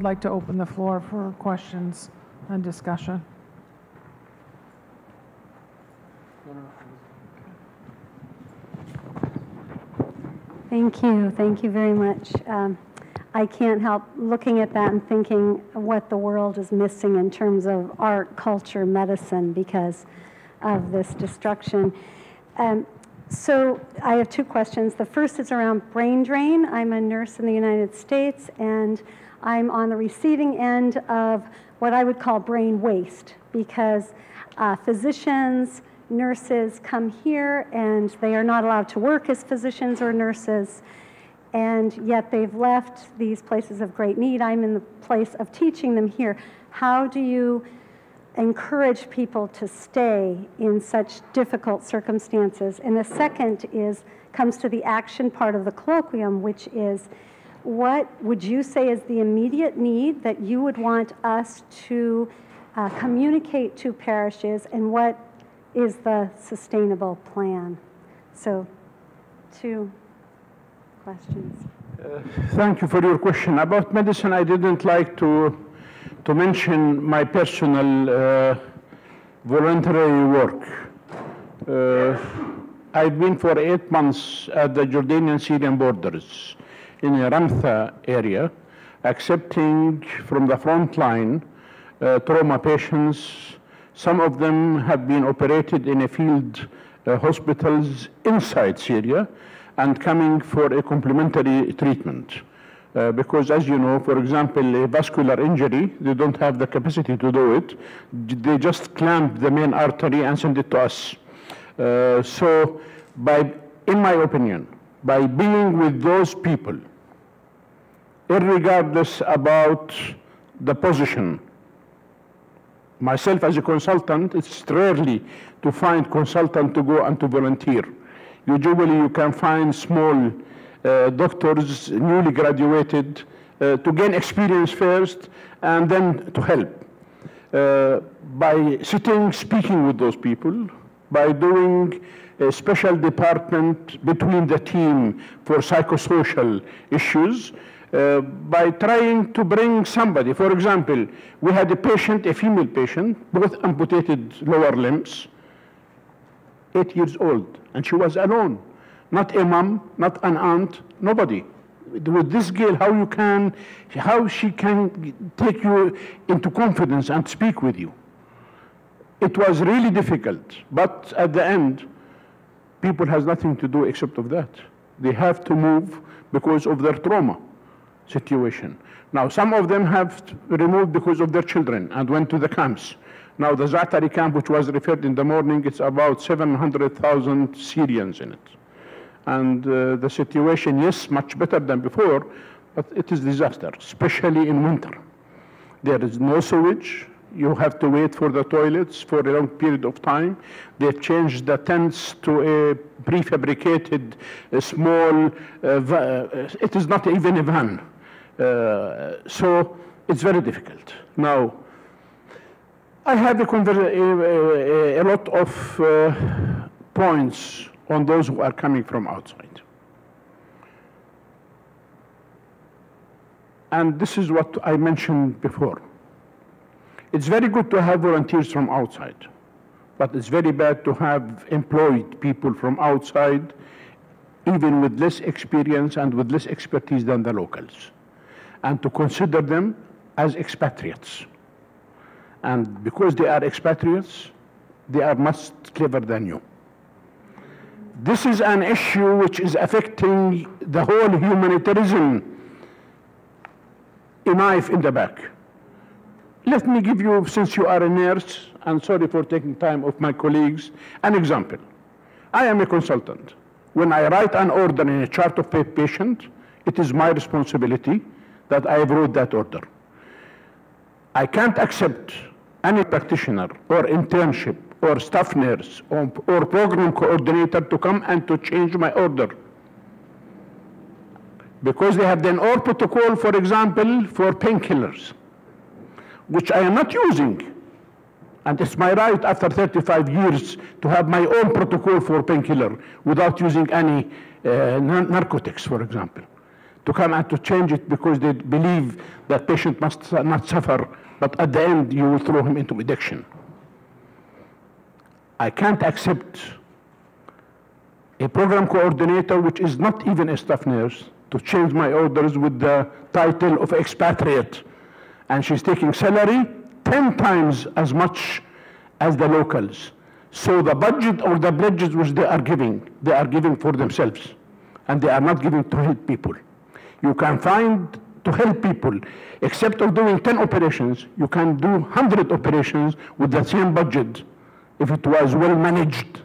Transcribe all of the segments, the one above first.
would like to open the floor for questions and discussion. Thank you. Thank you very much. Um, I can't help looking at that and thinking what the world is missing in terms of art, culture, medicine because of this destruction. Um, so I have two questions. The first is around brain drain. I'm a nurse in the United States, and I'm on the receiving end of what I would call brain waste because uh, physicians, nurses come here and they are not allowed to work as physicians or nurses, and yet they've left these places of great need. I'm in the place of teaching them here. How do you encourage people to stay in such difficult circumstances. And the second is comes to the action part of the colloquium, which is what would you say is the immediate need that you would want us to uh, communicate to parishes, and what is the sustainable plan? So, two questions. Uh, thank you for your question. About medicine, I didn't like to to mention my personal uh, voluntary work. Uh, I've been for eight months at the Jordanian-Syrian borders in the Ramtha area, accepting from the front line uh, trauma patients. Some of them have been operated in a field uh, hospitals inside Syria and coming for a complementary treatment. Uh, because as you know, for example, a vascular injury, they don't have the capacity to do it. They just clamp the main artery and send it to us. Uh, so, by, in my opinion, by being with those people, regardless about the position, myself as a consultant, it's rarely to find consultant to go and to volunteer. Usually you can find small uh, doctors, newly graduated, uh, to gain experience first and then to help. Uh, by sitting, speaking with those people, by doing a special department between the team for psychosocial issues, uh, by trying to bring somebody. For example, we had a patient, a female patient, both amputated lower limbs, eight years old, and she was alone not a mom, not an aunt, nobody. With this girl, how you can, how she can take you into confidence and speak with you. It was really difficult, but at the end, people has nothing to do except of that. They have to move because of their trauma situation. Now, some of them have removed because of their children and went to the camps. Now, the Zaatari camp, which was referred in the morning, it's about 700,000 Syrians in it. And uh, the situation, yes, much better than before, but it is disaster, especially in winter. There is no sewage. You have to wait for the toilets for a long period of time. They've changed the tents to a prefabricated, a small, uh, uh, it is not even a van. Uh, so it's very difficult. Now, I have a, a, a lot of uh, points on those who are coming from outside. And this is what I mentioned before. It's very good to have volunteers from outside, but it's very bad to have employed people from outside, even with less experience and with less expertise than the locals, and to consider them as expatriates. And because they are expatriates, they are much cleverer than you. This is an issue which is affecting the whole humanitarianism, a knife in the back. Let me give you, since you are a nurse, and sorry for taking time of my colleagues, an example. I am a consultant. When I write an order in a chart of a patient, it is my responsibility that I wrote that order. I can't accept any practitioner or internship or staff nurse or, or program coordinator to come and to change my order. Because they have done all protocol, for example, for painkillers, which I am not using. And it's my right after 35 years to have my own protocol for painkiller without using any uh, narcotics, for example. To come and to change it because they believe that patient must not suffer, but at the end you will throw him into addiction. I can't accept a program coordinator, which is not even a staff nurse, to change my orders with the title of expatriate. And she's taking salary 10 times as much as the locals. So the budget or the pledges which they are giving, they are giving for themselves. And they are not giving to help people. You can find to help people, except of doing 10 operations, you can do 100 operations with the same budget if it was well managed.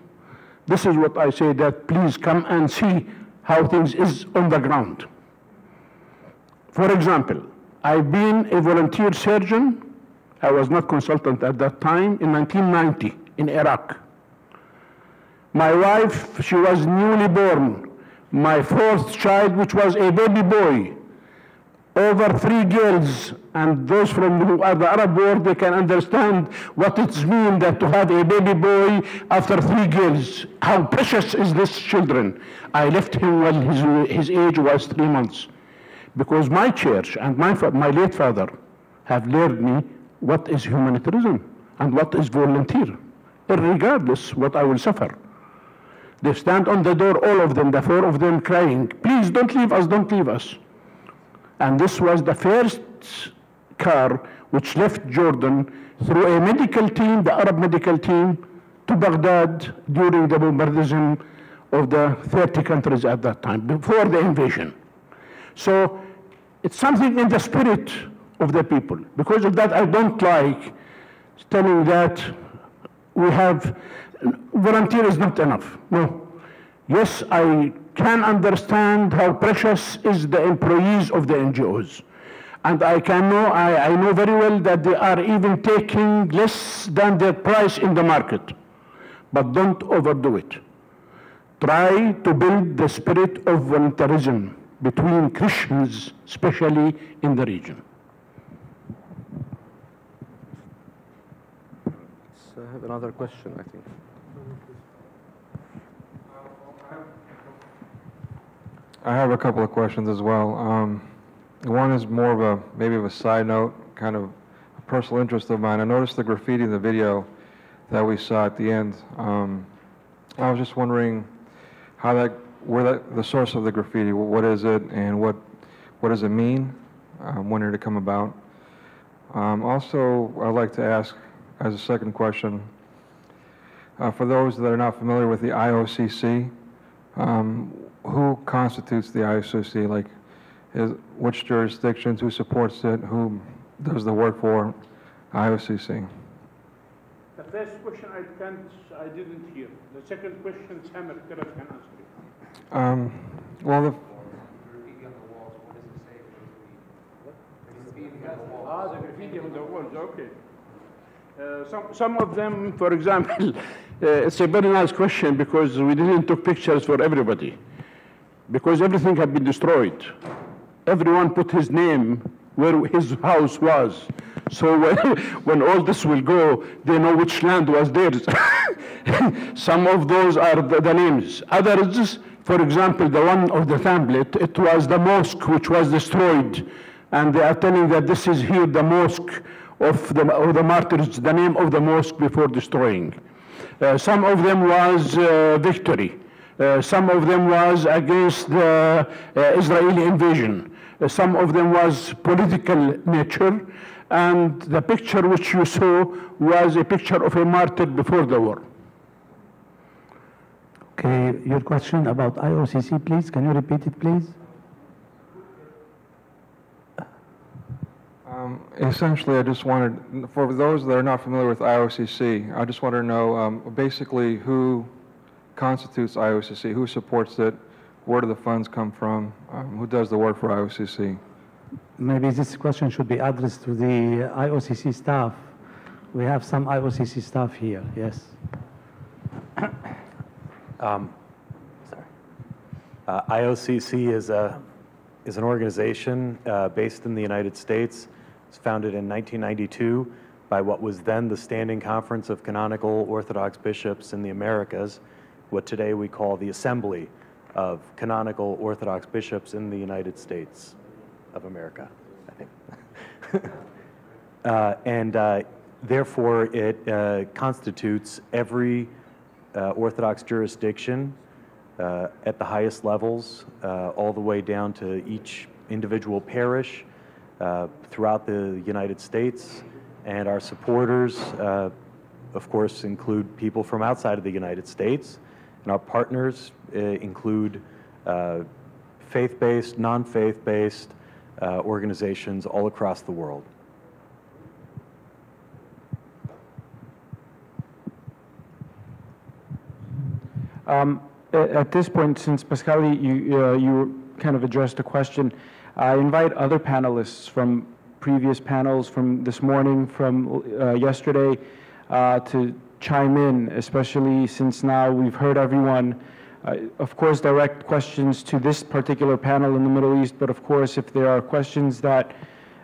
This is what I say that please come and see how things is on the ground. For example, I've been a volunteer surgeon. I was not consultant at that time in 1990 in Iraq. My wife, she was newly born. My fourth child, which was a baby boy, over three girls, and those from who are the Arab world, they can understand what it means that to have a baby boy after three girls. How precious is this children? I left him when his, his age was three months. Because my church and my, my late father have learned me what is humanitarianism and what is volunteer, regardless what I will suffer. They stand on the door, all of them, the four of them crying, please don't leave us, don't leave us. And this was the first car which left Jordan through a medical team, the Arab medical team, to Baghdad during the bombardment of the 30 countries at that time, before the invasion. So it's something in the spirit of the people. Because of that, I don't like telling that we have volunteer is not enough. No. Yes, I can understand how precious is the employees of the NGOs. And I can know, I, I know very well that they are even taking less than their price in the market. But don't overdo it. Try to build the spirit of voluntarism between Christians, especially in the region. I have another question, I think. I have a couple of questions as well. Um, one is more of a, maybe of a side note, kind of a personal interest of mine. I noticed the graffiti in the video that we saw at the end. Um, I was just wondering how that, where that, the source of the graffiti, what is it and what, what does it mean? When did it come about? Um, also, I'd like to ask as a second question, uh, for those that are not familiar with the IOCC, um, who constitutes the IOCC? Like, is, which jurisdictions, who supports it, who does the work for IOCC? The first question I can't, I didn't hear. The second question, Samir Karab can answer it. Um, well, the, Ah, the graffiti on the walls, okay. Uh, some, some of them, for example, uh, it's a very nice question because we didn't take pictures for everybody. Because everything had been destroyed. Everyone put his name where his house was. So when, when all this will go, they know which land was theirs. Some of those are the, the names. Others, for example, the one of the tablet, it was the mosque which was destroyed. And they are telling that this is here the mosque of the, of the martyrs, the name of the mosque before destroying. Uh, some of them was uh, victory. Uh, some of them was against the uh, Israeli invasion. Uh, some of them was political nature. And the picture which you saw was a picture of a martyr before the war. Okay, your question about IOCC, please, can you repeat it, please? um, essentially, I just wanted, for those that are not familiar with IOCC, I just want to know um, basically who constitutes IOCC, who supports it, where do the funds come from, um, who does the work for IOCC? Maybe this question should be addressed to the IOCC staff. We have some IOCC staff here, yes. Um, sorry. Uh, IOCC is a is an organization uh, based in the United States. It's founded in 1992 by what was then the Standing Conference of Canonical Orthodox Bishops in the Americas, what today we call the Assembly of canonical Orthodox bishops in the United States of America, I think. Uh, and uh, therefore, it uh, constitutes every uh, Orthodox jurisdiction uh, at the highest levels, uh, all the way down to each individual parish throughout the United States. And our supporters, of course, include people from outside of the United States. And our partners uh, include uh, faith-based, non-faith-based uh, organizations all across the world. Um, At this point, since Pascali, you, uh, you kind of addressed a question, I invite other panelists from previous panels, from this morning, from uh, yesterday, uh, to chime in, especially since now we've heard everyone. Uh, Of course, direct questions to this particular panel in the Middle East, but of course, if there are questions that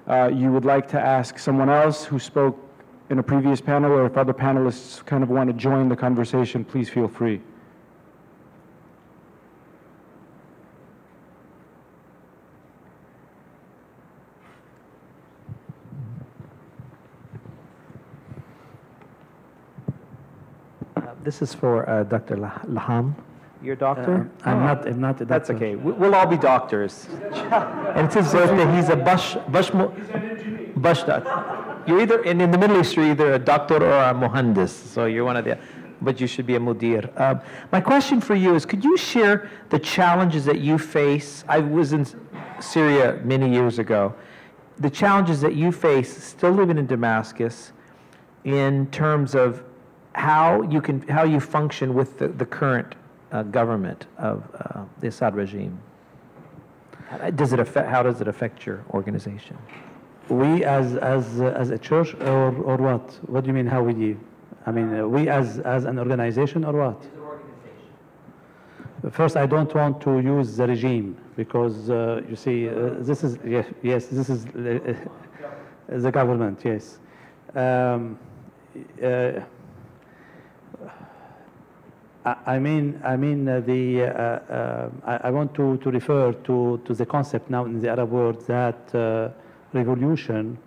uh, you would like to ask someone else who spoke in a previous panel, or if other panelists kind of want to join the conversation, please feel free. This is for uh, Dr. Lah- Laham. Your doctor? I'm not, I'm not a That's okay. We- We'll all be doctors. And it's his birthday. He's a Bush, Bush, Mo- Bush doc. You're either, and in the Middle East, you're either a doctor or a muhandis. So you're one of the, but you should be a mudir. Um, my question for you is, could you share the challenges that you face? I was in Syria many years ago. The challenges that you face still living in Damascus in terms of how you can how you function with the, the current uh, government of uh, the Assad regime. How- Does it affect how does it affect your organization? We as, as, uh, as a church or, or what? What do you mean how we, do? I mean, uh, we as, as an organization or what? First, I don't want to use the regime because, uh, you see, uh, this is, yes, yes this is uh, the government, yes. Um, uh, I mean, I mean uh, the. Uh, uh, I, I want to, to refer to, to the concept now in the Arab world that uh, revolution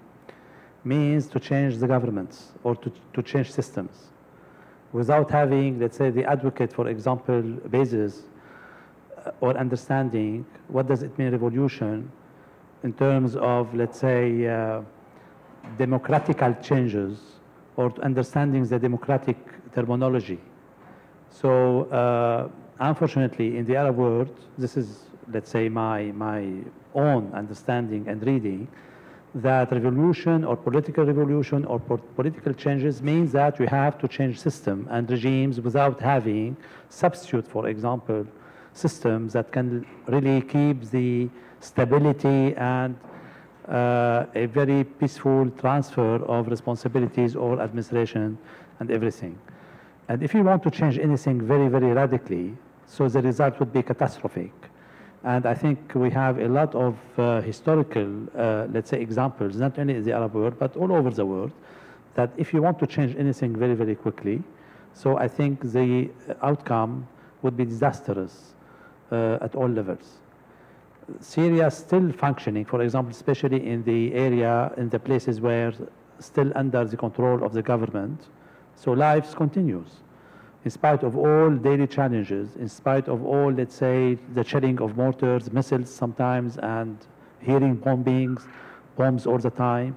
means to change the governments or to, to change systems, without having, let's say, the advocate, for example, basis uh, or understanding what does it mean revolution in terms of, let's say, uh, democratical changes or understanding the democratic terminology. So uh, unfortunately, in the Arab world, this is, let's say, my, my own understanding and reading, that revolution or political revolution or po- political changes means that we have to change system and regimes without having substitute, for example, systems that can really keep the stability and uh, a very peaceful transfer of responsibilities or administration and everything. And if you want to change anything very, very radically, so the result would be catastrophic. And I think we have a lot of uh, historical, uh, let's say, examples, not only in the Arab world, but all over the world, that if you want to change anything very, very quickly, so I think the outcome would be disastrous uh, at all levels. Syria is still functioning, for example, especially in the area, in the places where still under the control of the government. So life continues. In spite of all daily challenges, in spite of all, let's say, the shelling of mortars, missiles sometimes, and hearing bombings, bombs all the time.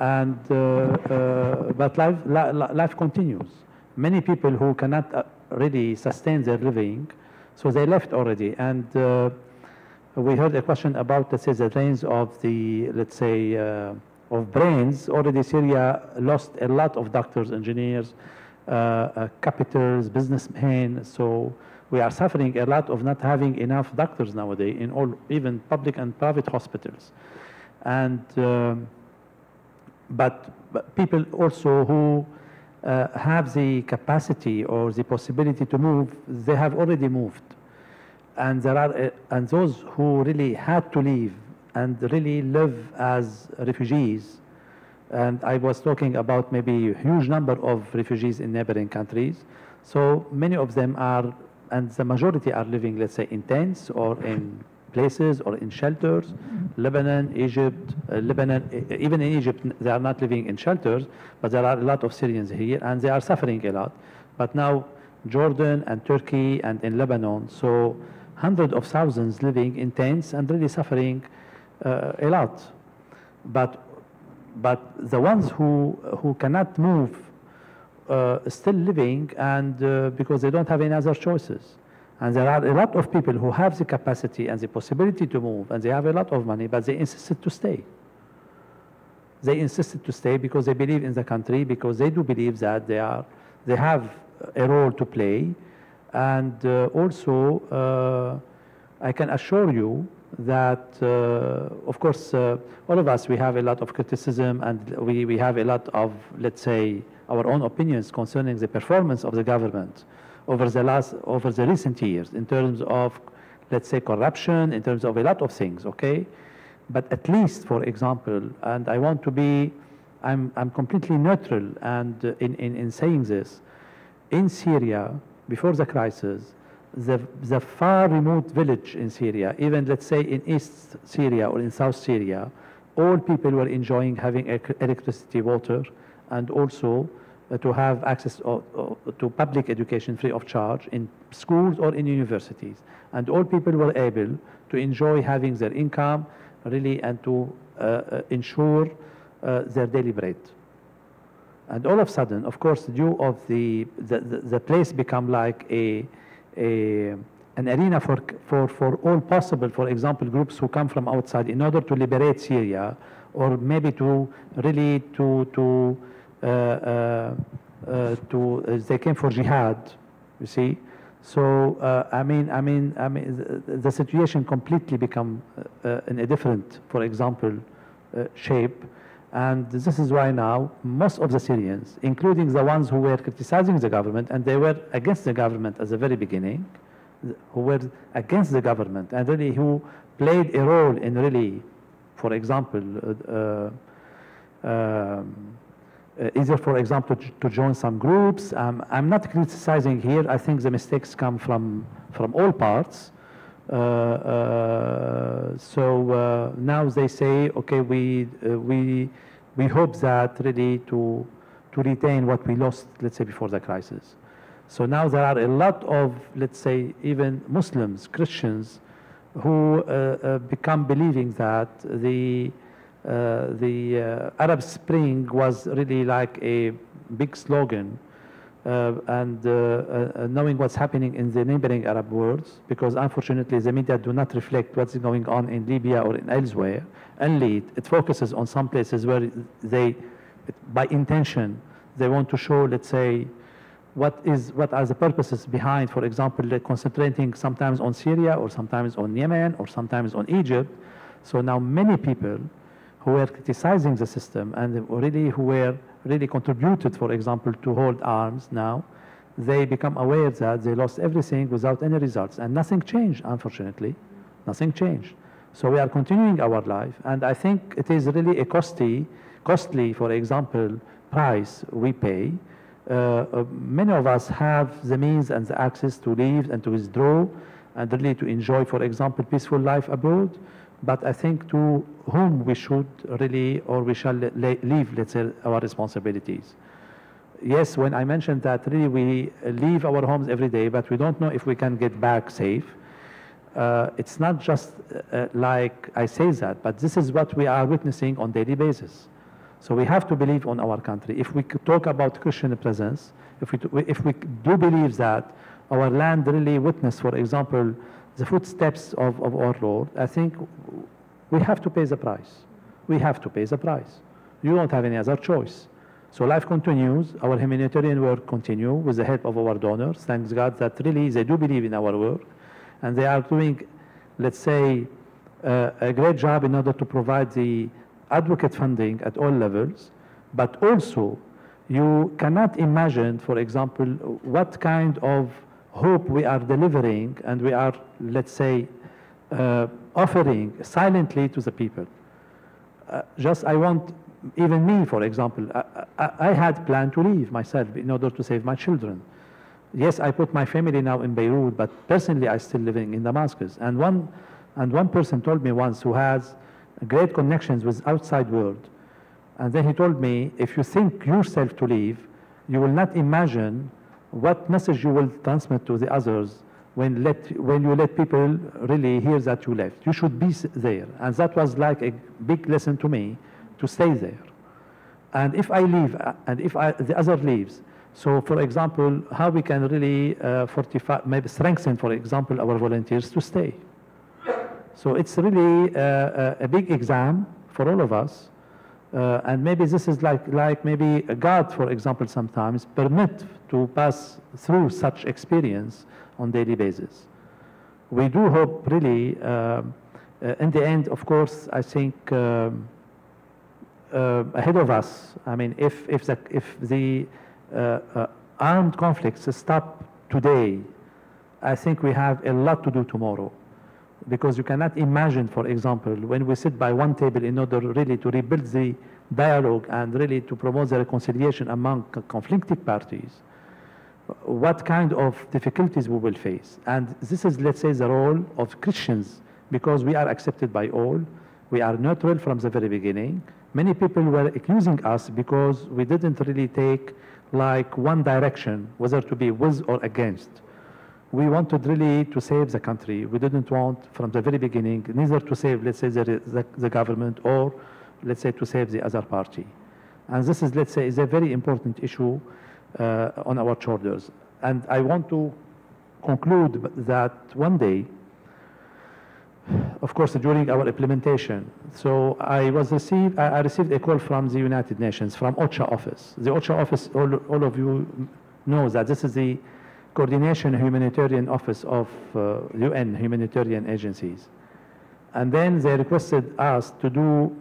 And, uh, uh, but life, li- li- life continues. Many people who cannot uh, really sustain their living, so they left already. And uh, we heard a question about, let's say, the drains of the, let's say, uh, of brains. Already Syria lost a lot of doctors, engineers, uh, uh, capitals, businessmen. So we are suffering a lot of not having enough doctors nowadays in all, even public and private hospitals. And, um, but, but people also who uh, have the capacity or the possibility to move, they have already moved and there are uh, and those who really had to leave and really live as refugees and i was talking about maybe a huge number of refugees in neighboring countries so many of them are and the majority are living, let's say, in tents or in places or in shelters. Lebanon, Egypt, uh, Lebanon, even in Egypt, they are not living in shelters, but there are a lot of Syrians here, and they are suffering a lot. But now, Jordan and Turkey and in Lebanon, so hundreds of thousands living in tents and really suffering a lot. But, but the ones who, who cannot move uh, still living and uh, because they don't have any other choices. And there are a lot of people who have the capacity and the possibility to move and they have a lot of money, but they insisted to stay. They insisted to stay because they believe in the country, because they do believe that they, are, they have a role to play. And uh, also, uh, I can assure you that, uh, of course, uh, all of us, we have a lot of criticism and we, we have a lot of, let's say, our own opinions concerning the performance of the government over the last, over the recent years in terms of, let's say, corruption, in terms of a lot of things, okay? But at least, for example, and I want to be, I'm, I'm completely neutral and uh, in, in, in saying this, in Syria, before the crisis, the, the far remote village in Syria, even let's say in East Syria or in South Syria, all people were enjoying having electricity, water, and also uh, to have access to public education free of charge in schools or in universities. And all people were able to enjoy having their income really and to uh, uh, ensure uh, their daily bread. And all of a sudden, of course, due of the, the, the, the place become like a, a, an arena for, for, for all possible, for example, groups who come from outside in order to liberate Syria or maybe to really to, to, uh, uh, uh, to uh, they came for jihad, you see. So uh, I mean, I mean, I mean, the, the situation completely become uh, in a different, for example, shape. And this is why now most of the Syrians, including the ones who were criticizing the government, and they were against the government at the very beginning, who were against the government, and really who played a role in really, for example, uh, uh, um, uh, either, for example, to, to join some groups. Um, I'm not criticizing here. I think the mistakes come from from all parts. Uh, uh, so uh, now they say, okay, we uh, we we hope that really to to retain what we lost, let's say, before the crisis. So now there are a lot of, let's say, even Muslims, Christians, who uh, uh, become believing that the uh, the uh, Arab Spring was really like a big slogan, and uh, uh, knowing what's happening in the neighboring Arab worlds, because unfortunately the media do not reflect what's going on in Libya or in elsewhere. Only it, focuses on some places where they, by intention, they want to show, let's say, what is what are the purposes behind, for example, concentrating sometimes on Syria or sometimes on Yemen or sometimes on Egypt. So now many people who were criticizing the system and really who were really contributed, for example, to hold arms now, they become aware that they lost everything without any results. And nothing changed, unfortunately. Nothing changed. So we are continuing our life. And I think it is really a costly, costly for example, price we pay. Uh, uh, many of us have the means and the access to leave and to withdraw and really to enjoy, for example, peaceful life abroad. But I think to whom we should really, or we shall leave, let's say, our responsibilities. Yes, when I mentioned that really we leave our homes every day, but we don't know if we can get back safe. Uh, it's not just uh, like I say that, but this is what we are witnessing on daily basis. So we have to believe on our country. If we talk about Christian presence, if we, if we do believe that our land really witnessed, for example, the footsteps of, of our Lord, I think we have to pay the price. We have to pay the price. You don't have any other choice. So life continues. Our humanitarian work continue with the help of our donors. Thanks God that really they do believe in our work, and they are doing, let's say, uh, a great job in order to provide the advocate funding at all levels. But also, you cannot imagine, for example, what kind of hope we are delivering and we are, let's say, uh, offering silently to the people. Uh, just I want, even me, for example, I, I, I had planned to leave myself in order to save my children. Yes, I put my family now in Beirut, but personally I still living in Damascus. And one, and one person told me once who has great connections with outside world. And then he told me, if you think yourself to leave, you will not imagine what message you will transmit to the others when, let, when you let people really hear that you left. You should be there. And that was like a big lesson to me to stay there. And if I leave, uh, and if I, the other leaves, so for example, how we can really uh, fortify, maybe strengthen, for example, our volunteers to stay. So it's really uh, a, a big exam for all of us. Uh, and maybe this is like, like maybe God, for example, sometimes permit to pass through such experience on daily basis. We do hope really, um, uh, in the end, of course, I think um, uh, ahead of us, I mean, if, if the, if the uh, uh, armed conflicts stop today, I think we have a lot to do tomorrow because you cannot imagine, for example, when we sit by one table in order really to rebuild the dialogue and really to promote the reconciliation among conflicting parties, what kind of difficulties we will face. And this is, let's say, the role of Christians because we are accepted by all. We are neutral from the very beginning. Many people were accusing us because we didn't really take like one direction, whether to be with or against we wanted really to save the country. We didn't want from the very beginning neither to save, let's say, the, the, the government or, let's say, to save the other party. And this is, let's say, is a very important issue uh, on our shoulders. And I want to conclude that one day, of course, during our implementation. So I was received, I received a call from the United Nations, from OCHA office. The OCHA office, all, all of you know that this is the coordination humanitarian office of uh, UN humanitarian agencies. And then they requested us to do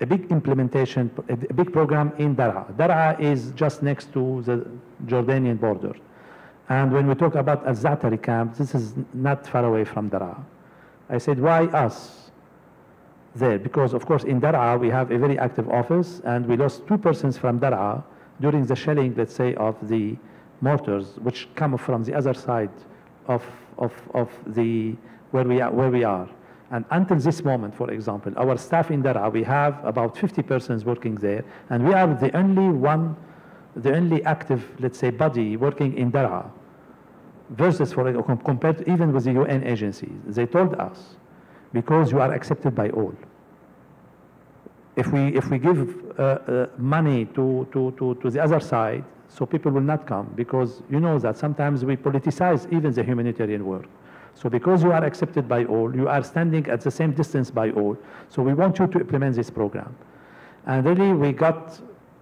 a big implementation, a big program in Daraa. Daraa is just next to the Jordanian border. And when we talk about Al-Zaatari camp, this is not far away from Daraa. I said, why us there? Because, of course, in Daraa, we have a very active office, and we lost two persons from Daraa during the shelling, let's say, of the mortars, which come from the other side of, of, of the, where we, are, where we are. And until this moment, for example, our staff in Daraa, we have about 50 persons working there, and we are the only one, the only active, let's say, body working in Daraa versus for com- compared even with the UN agencies. They told us because you are accepted by all. If we if we give uh, uh, money to, to, to, to the other side, so people will not come because you know that sometimes we politicize even the humanitarian work. So because you are accepted by all, you are standing at the same distance by all. So we want you to implement this program. And really we got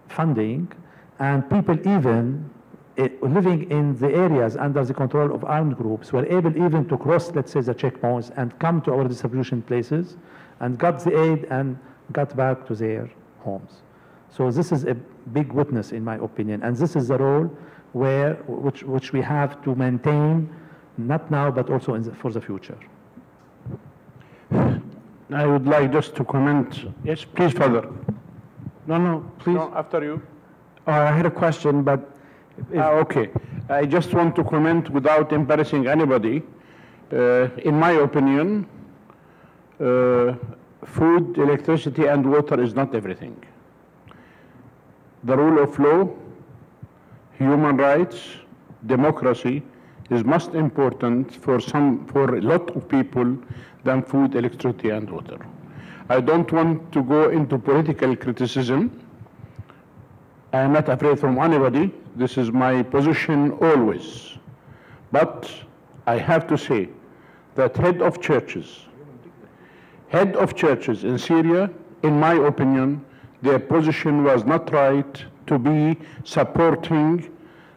funding and people even eh, living in the areas under the control of armed groups were able even to cross, let's say, the checkpoints and come to our distribution places and got the aid and got back to their homes. So this is a big witness, in my opinion, and this is the role where, which, which we have to maintain, not now, but also in the, for the future. I would like just to comment. Yes, please, Father. No, no, please. No, after you. Uh, I had a question, but if- Ah, okay. I just want to comment without embarrassing anybody. Uh, in my opinion, uh, food, electricity, and water is not everything. The rule of law, human rights, democracy is most important for some, for a lot of people than food, electricity, and water. I don't want to go into political criticism. I am not afraid from anybody. This is my position always. But I have to say that head of churches, head of churches in Syria, in my opinion, their position was not right to be supporting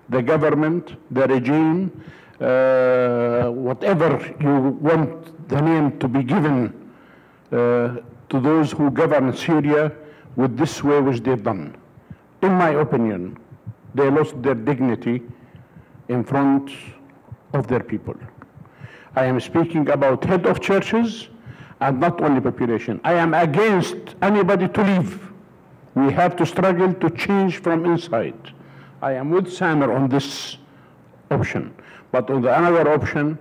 the government, the regime, uh, whatever you want the name to be given uh, to those who govern Syria with this way which they've done. In my opinion, they lost their dignity in front of their people. I am speaking about head of churches and not only population. I am against anybody to leave. We have to struggle to change from inside. I am with Samer on this option. But on the another option,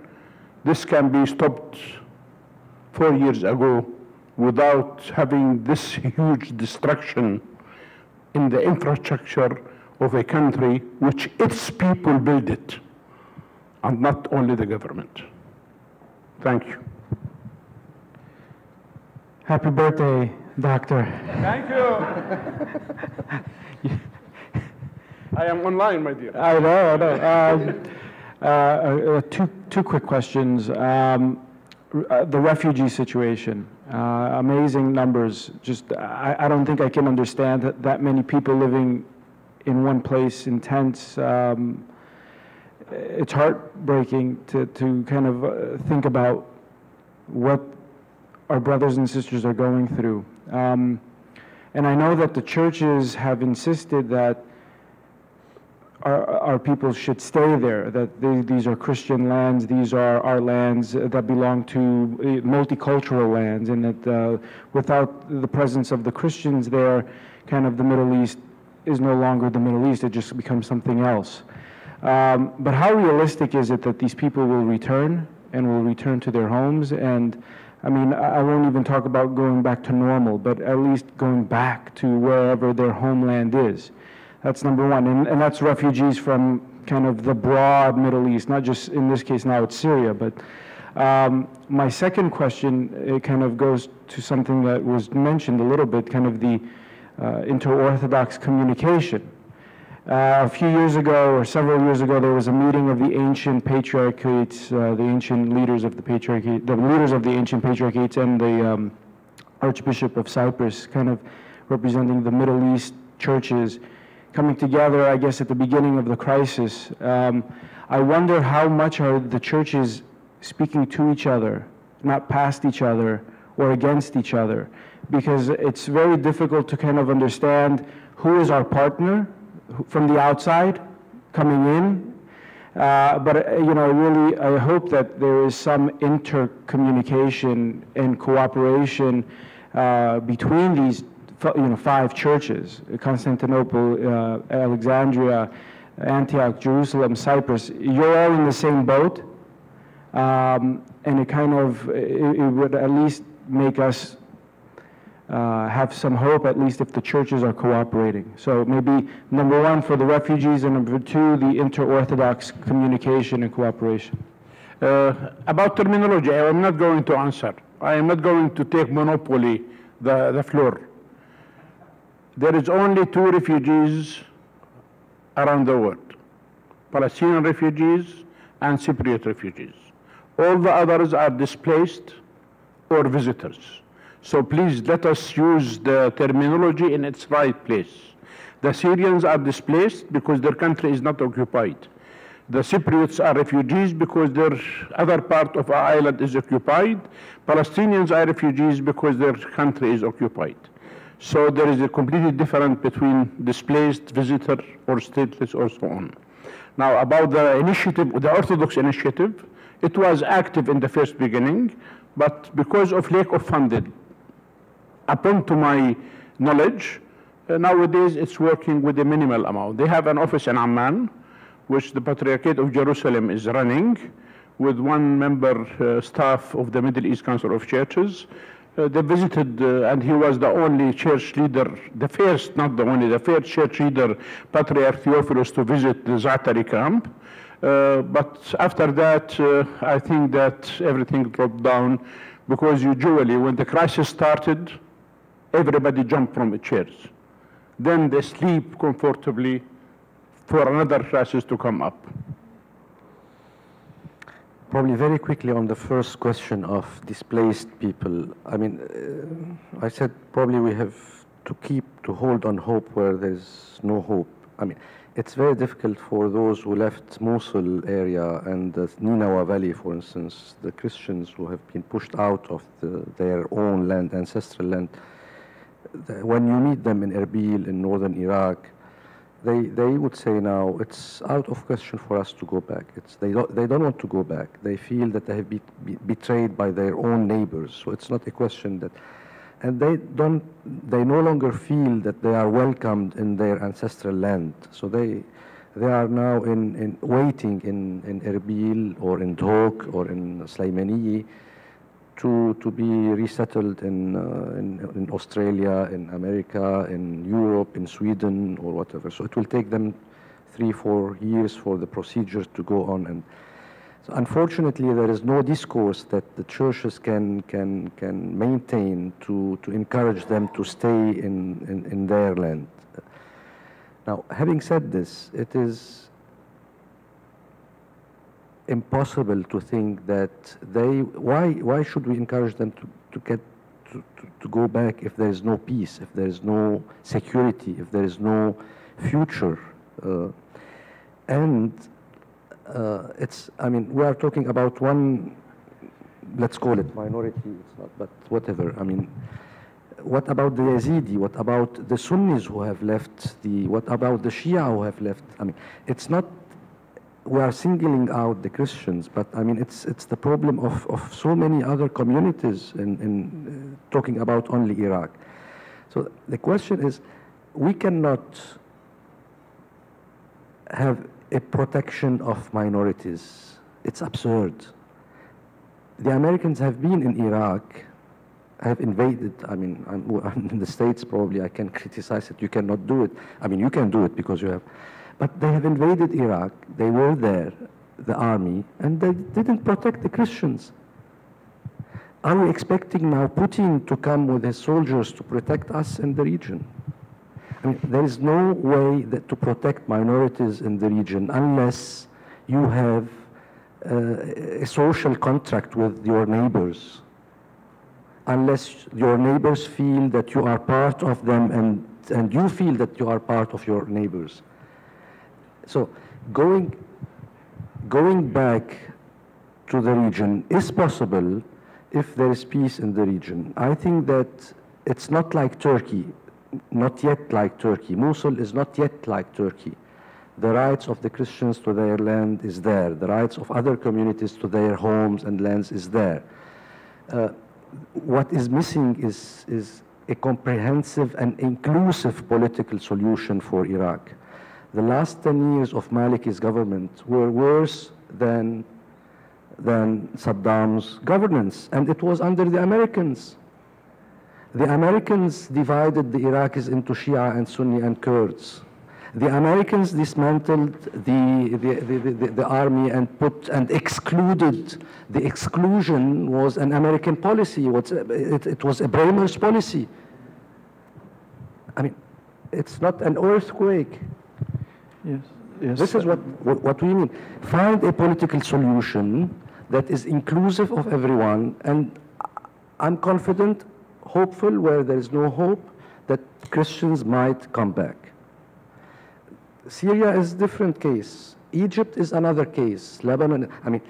this can be stopped four years ago without having this huge destruction in the infrastructure of a country which its people build it, and not only the government. Thank you. Happy birthday, Doctor. Thank you. I am online, my dear. I know, I know. Um, uh, uh, two, two quick questions. Um, uh, the refugee situation, uh, amazing numbers. Just, I, I don't think I can understand that, that many people living in one place in tents. Um, it's heartbreaking to, to kind of uh, think about what our brothers and sisters are going through. Um, and I know that the churches have insisted that our, our people should stay there, that they, these are Christian lands, these are our lands that belong to uh, multicultural lands, and that uh, without the presence of the Christians there, kind of the Middle East is no longer the Middle East, it just becomes something else. Um, but how realistic is it that these people will return and will return to their homes? And I mean, I won't even talk about going back to normal, but at least going back to wherever their homeland is. That's number one. And, and that's refugees from kind of the broad Middle East, not just in this case now it's Syria. But um, my second question, it kind of goes to something that was mentioned a little bit, kind of the uh, inter-Orthodox communication. Uh, a few years ago, or several years ago, there was a meeting of the ancient patriarchates, uh, the ancient leaders of the patriarchate, the leaders of the ancient patriarchates, and the um, Archbishop of Cyprus, kind of representing the Middle East churches, coming together, I guess, at the beginning of the crisis. Um, I wonder how much are the churches speaking to each other, not past each other or against each other, because it's very difficult to kind of understand who is our partner from the outside coming in. Uh, but uh, you know, really, I hope that there is some intercommunication and cooperation uh, between these, you know, five churches: Constantinople, uh, Alexandria, Antioch, Jerusalem, Cyprus. You're all in the same boat, um, and it kind of it, it would at least make us uh, have some hope, at least if the churches are cooperating. So maybe number one for the refugees, and number two, the inter-Orthodox communication and cooperation. Uh, about terminology, I am not going to answer. I am not going to take monopoly the, the floor. There is only two refugees around the world, Palestinian refugees and Cypriot refugees. All the others are displaced or visitors. So please let us use the terminology in its right place. The Syrians are displaced because their country is not occupied. The Cypriots are refugees because their other part of our island is occupied. Palestinians are refugees because their country is occupied. So there is a completely different between displaced, visitor, or stateless, or so on. Now, about the initiative, the Orthodox initiative, it was active in the first beginning, but because of lack of funding, upon to my knowledge, uh, nowadays it's working with a minimal amount. They have an office in Amman, which the Patriarchate of Jerusalem is running, with one member uh, staff of the Middle East Council of Churches. Uh, they visited, uh, and he was the only church leader, the first, not the only, the first church leader, Patriarch Theophilus, to visit the Zaatari camp. Uh, but after that, uh, I think that everything dropped down because usually when the crisis started, everybody jump from the chairs. Then they sleep comfortably for another crisis to come up. Probably very quickly on the first question of displaced people. I mean, uh, I said probably we have to keep, to hold on hope where there's no hope. I mean, it's very difficult for those who left Mosul area and the Ninawa Valley, for instance, the Christians who have been pushed out of the, their own land, ancestral land. When you meet them in Erbil in northern Iraq, they, they would say now it's out of question for us to go back. It's, they, don't, they don't want to go back. They feel that they have been be, betrayed by their own neighbors. So it's not a question that, and they don't, they no longer feel that they are welcomed in their ancestral land. So they, They are now in, in waiting in, in Erbil or in Dhok or in Sulaymaniyah to, to be resettled in, uh, in, in Australia, in America, in Europe, in Sweden, or whatever. So it will take them three, four years for the procedures to go on. And so unfortunately, there is no discourse that the churches can, can, can maintain to, to encourage them to stay in, in, in their land. Now, having said this, it is impossible to think that they why why should we encourage them to, to get to, to, to go back if there is no peace if there is no security if there is no future? Uh, and uh, it's i mean we are talking about one let's call it minority it's not but whatever. I mean what about the yazidi? What about the sunnis who have left the what about the shia who have left? I mean it's not we are singling out the Christians, but I mean, it's, it's the problem of, of so many other communities in, in uh, talking about only Iraq. So the question is, we cannot have a protection of minorities. It's absurd. The Americans have been in Iraq, have invaded, I mean, I'm, I'm in the States probably, I can criticize it, you cannot do it. I mean, you can do it because you have but they have invaded Iraq. They were there, the army, and they didn't protect the Christians. Are we expecting now Putin to come with his soldiers to protect us in the region? I mean, there is no way that to protect minorities in the region unless you have uh, a social contract with your neighbors. Unless your neighbors feel that you are part of them and, and you feel that you are part of your neighbors. So going, going back to the region is possible if there is peace in the region. I think that it's not like Turkey, not yet like Turkey. Mosul is not yet like Turkey. The rights of the Christians to their land is there. The rights of other communities to their homes and lands is there. Uh, what is missing is, is a comprehensive and inclusive political solution for Iraq the last 10 years of Maliki's government were worse than, than Saddam's governance, and it was under the Americans. The Americans divided the Iraqis into Shia and Sunni and Kurds. The Americans dismantled the, the, the, the, army and put and excluded. The exclusion was an American policy. It, it, was a Bremer's policy. I mean, it's not an earthquake. Yes. Yes. This is what, what, what we mean. Find a political solution that is inclusive of everyone, and I'm confident, hopeful where there is no hope, that Christians might come back. Syria is a different case. Egypt is another case. Lebanon, I mean,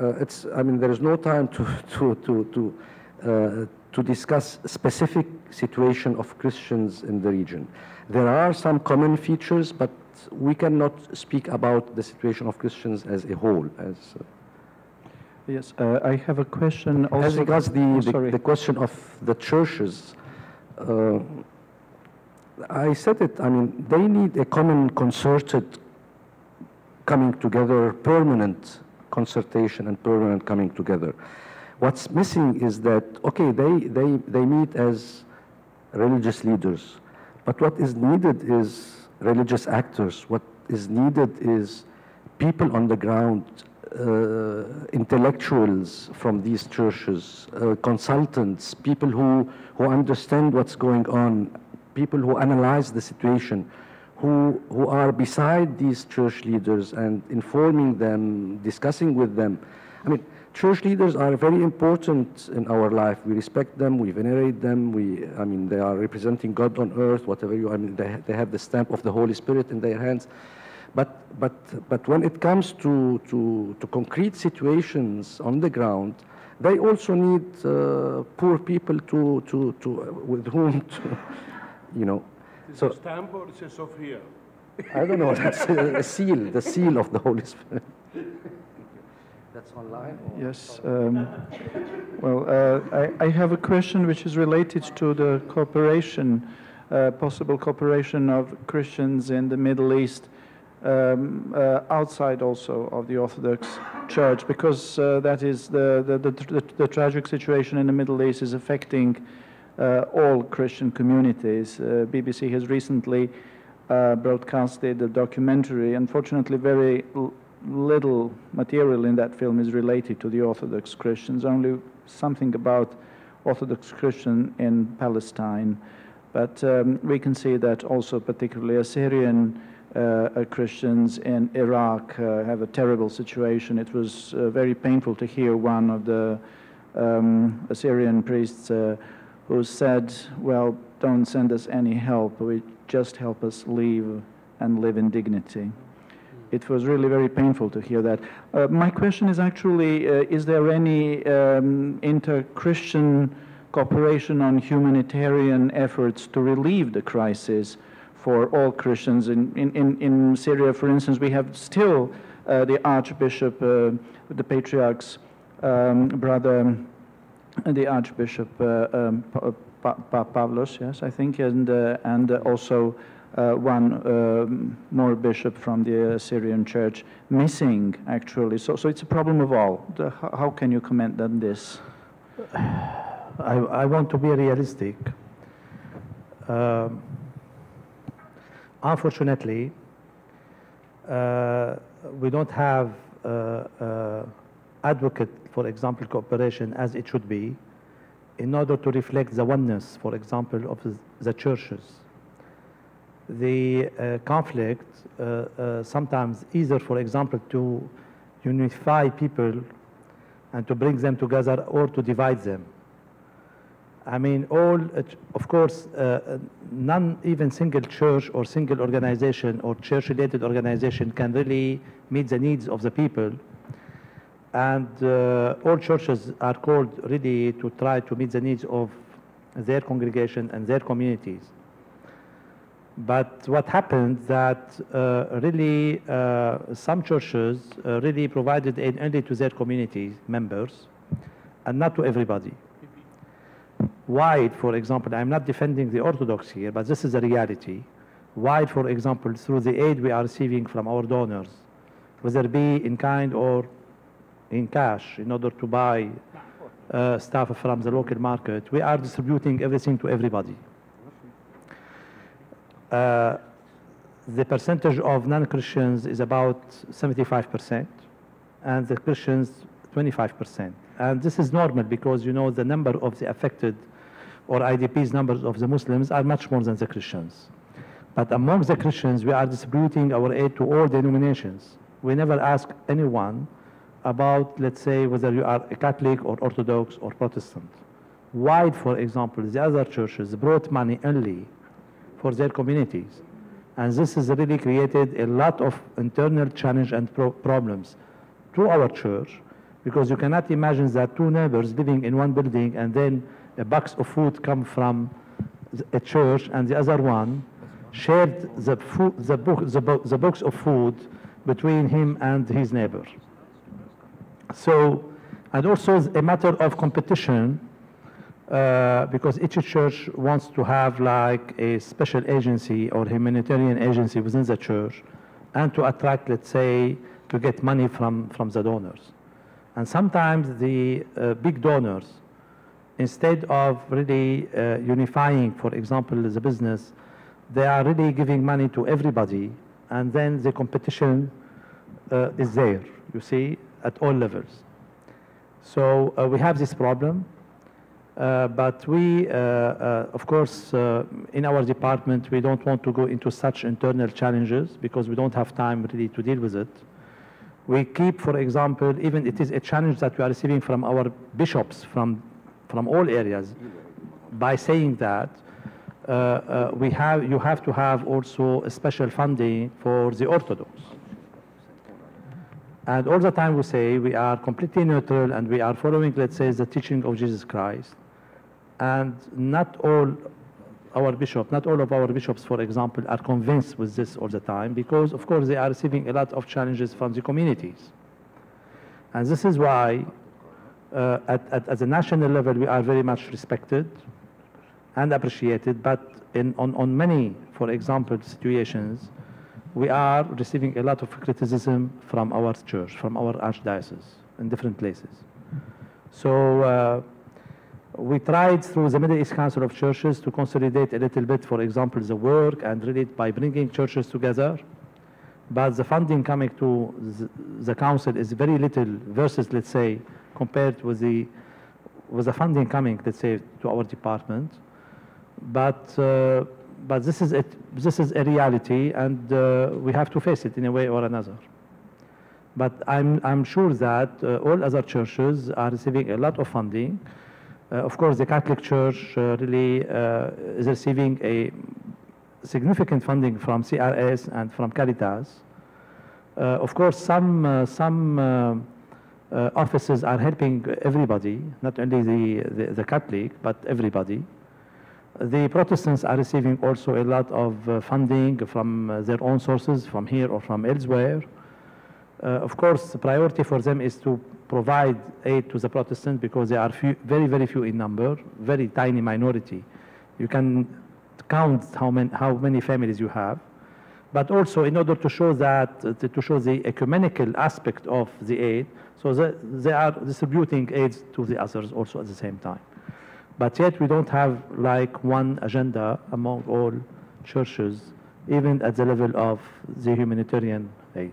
uh, it's, I mean, there is no time to, to, to, to, uh, to discuss specific situation of Christians in the region. There are some common features, but we cannot speak about the situation of Christians as a whole. As uh, yes, uh, I have a question. Also, as regards the, oh, the, the, question of the churches, uh, I said it. I mean, they need a common, concerted, coming together, permanent consultation and permanent coming together. What's missing is that okay, they they they meet as religious leaders, but what is needed is religious actors. What is needed is people on the ground, uh, intellectuals from these churches, uh, consultants, people who, who understand what's going on, people who analyze the situation, who, who are beside these church leaders and informing them, discussing with them. I mean, church leaders are very important in our life. We respect them, we venerate them. We, I mean, they are representing God on earth, whatever you. I mean, they, they have the stamp of the Holy Spirit in their hands. But, but, but when it comes to, to, to concrete situations on the ground, they also need uh, poor people to, to, to, with whom to, you know. Is so, a stamp or it's a Sophia? I don't know. That's a, a seal, the seal of the Holy Spirit. That's online? Yes. Um, well, uh, I, I, have a question which is related to the cooperation, uh, possible cooperation of Christians in the Middle East. um, uh, outside also of the Orthodox Church, because uh, that is the, the, the, the, the tragic situation in the Middle East is affecting uh, all Christian communities. Uh, BBC has recently uh, broadcasted a documentary. Unfortunately, very little material in that film is related to the Orthodox Christians, only something about Orthodox Christian in Palestine. But um, we can see that also, particularly Assyrian uh, Christians in Iraq uh, have a terrible situation. It was uh, very painful to hear one of the um, Assyrian priests uh, who said, Well, don't send us any help, we just help us leave and live in dignity. It was really very painful to hear that. Uh, my question is actually uh, Is there any um, inter Christian cooperation on humanitarian efforts to relieve the crisis for all Christians? In, in, in, Syria, for instance, we have still uh, the Archbishop, uh, the Patriarch's um, brother, the Archbishop uh, um, Pa- Pa- Pa- Pavlos, yes, I think, and, uh, and also one um, more bishop from the Syrian church missing, actually. So, so it's a problem of all. The, how, can you comment on this? I, I want to be realistic. Um, unfortunately, uh, we don't have uh, uh, advocate, for example, cooperation as it should be, in order to reflect the oneness, for example, of the churches. The uh, conflict uh, uh, sometimes either, for example, to unify people and to bring them together or to divide them. I mean, all, uh, of course, uh, none, even single church or single organization or church-related organization can really meet the needs of the people. And uh, all churches are called really to try to meet the needs of their congregation and their communities. But what happened that uh, really uh, some churches uh, really provided aid only to their community members and not to everybody. Why, for example, I'm not defending the Orthodox here, but this is a reality. Why, for example, through the aid we are receiving from our donors, whether it be in kind or in cash, in order to buy uh, stuff from the local market, we are distributing everything to everybody. Uh, the percentage of non-Christians is about 75%, and the Christians 25%. And this is normal because you know the number of the affected or IDPs numbers of the Muslims are much more than the Christians. But among the Christians, we are distributing our aid to all denominations. We never ask anyone about, let's say, whether you are a Catholic or Orthodox or Protestant. Why, for example, the other churches brought money only for their communities. And this has really created a lot of internal challenge and pro- problems to our church because you cannot imagine that two neighbors living in one building and then a box of food come from a church and the other one shared the, food, the, book, the, bo- the box of food between him and his neighbor. So, and also a matter of competition uh, because each church wants to have like a special agency or humanitarian agency within the church and to attract, let's say, to get money from, from the donors. And sometimes the uh, big donors, instead of really uh, unifying, for example, the business, they are really giving money to everybody, and then the competition uh, is there, you see, at all levels. So uh, we have this problem. Uh, but we, uh, uh, of course, in our department, we don't want to go into such internal challenges because we don't have time really to deal with it. We keep, for example, even it is a challenge that we are receiving from our bishops from, from all areas. By saying that, uh, uh, we have, you have to have also a special funding for the Orthodox. And all the time we say we are completely neutral and we are following, let's say, the teaching of Jesus Christ. And not all our bishops, not all of our bishops, for example, are convinced with this all the time because, of course, they are receiving a lot of challenges from the communities. And this is why, uh, at, at, at the national level, we are very much respected and appreciated, but in, on, on many, for example, situations, we are receiving a lot of criticism from our church, from our archdiocese in different places. So uh, we tried through the Middle East Council of Churches to consolidate a little bit, for example, the work and really by bringing churches together. But the funding coming to the, council is very little versus, let's say, compared with the with the funding coming, let's say, to our department. But uh, but this is it. This is a reality, and uh, we have to face it in a way or another. But I'm I'm sure that uh, all other churches are receiving a lot of funding. Uh, of course, the Catholic Church uh, really uh, is receiving a significant funding from CRS and from Caritas. Of course, some some offices are helping everybody, not only the, the, the Catholic, but everybody. The Protestants are receiving also a lot of uh, funding from uh, their own sources, from here or from elsewhere. Uh, of course, the priority for them is to provide aid to the Protestants because they are few, very, very few in number, very tiny minority. You can count how many, how many families you have. But also, in order to show that, uh, to show the ecumenical aspect of the aid, so the, they are distributing aids to the others also at the same time. But yet, we don't have like one agenda among all churches, even at the level of the humanitarian aid.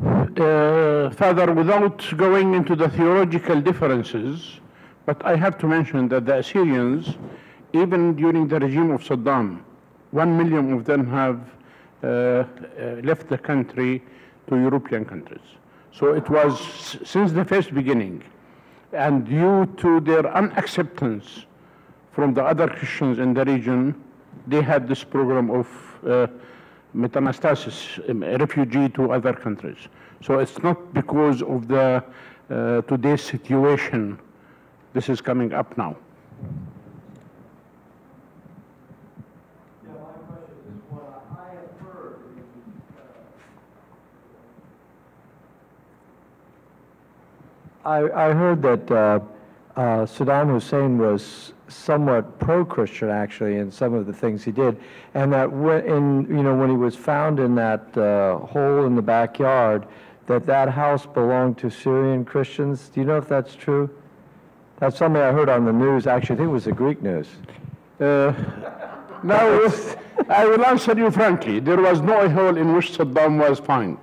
Uh, Father, without going into the theological differences, but I have to mention that the Assyrians, even during the regime of Saddam, one million of them have uh, uh, left the country to European countries. So it was since the first beginning, and due to their unacceptance from the other Christians in the region, they had this program of uh, metastasis, um, refugee to other countries. So it's not because of the uh, today's situation. This is coming up now. I, I heard that uh, uh, Saddam Hussein was somewhat pro-Christian, actually, in some of the things he did, and that when, in, you know, when he was found in that uh, hole in the backyard, that that house belonged to Syrian Christians. Do you know if that's true? That's something I heard on the news. Actually, I think it was the Greek news. Uh, now, I will answer you frankly. There was no hole in which Saddam was found.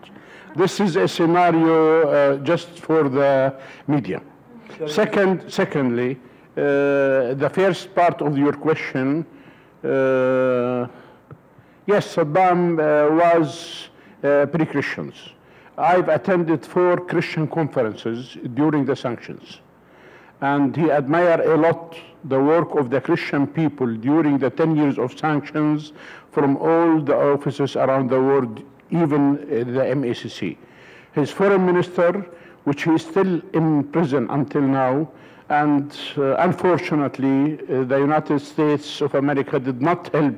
This is a scenario uh, just for the media. Second, secondly, the first part of your question, uh, yes, Saddam uh, was uh, pre-Christians. I've attended four Christian conferences during the sanctions, and he admired a lot the work of the Christian people during the 10 years of sanctions from all the offices around the world even uh, the MACC. His foreign minister, which is still in prison until now, and uh, unfortunately, uh, the United States of America did not help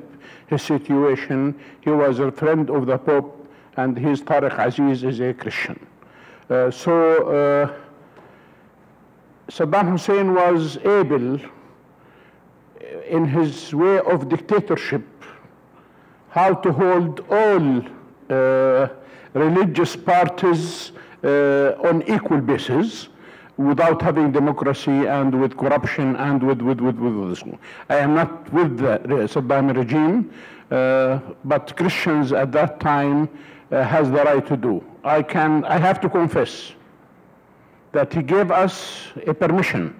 his situation. He was a friend of the Pope, and his Tariq Aziz is a Christian. Uh, so uh, Saddam Hussein was able, in his way of dictatorship, how to hold all uh, religious parties uh, on equal basis without having democracy and with corruption and with, with, with, with this. I am not with the Saddam regime, uh, but Christians at that time uh, has the right to do. I can, I have to confess that he gave us a permission,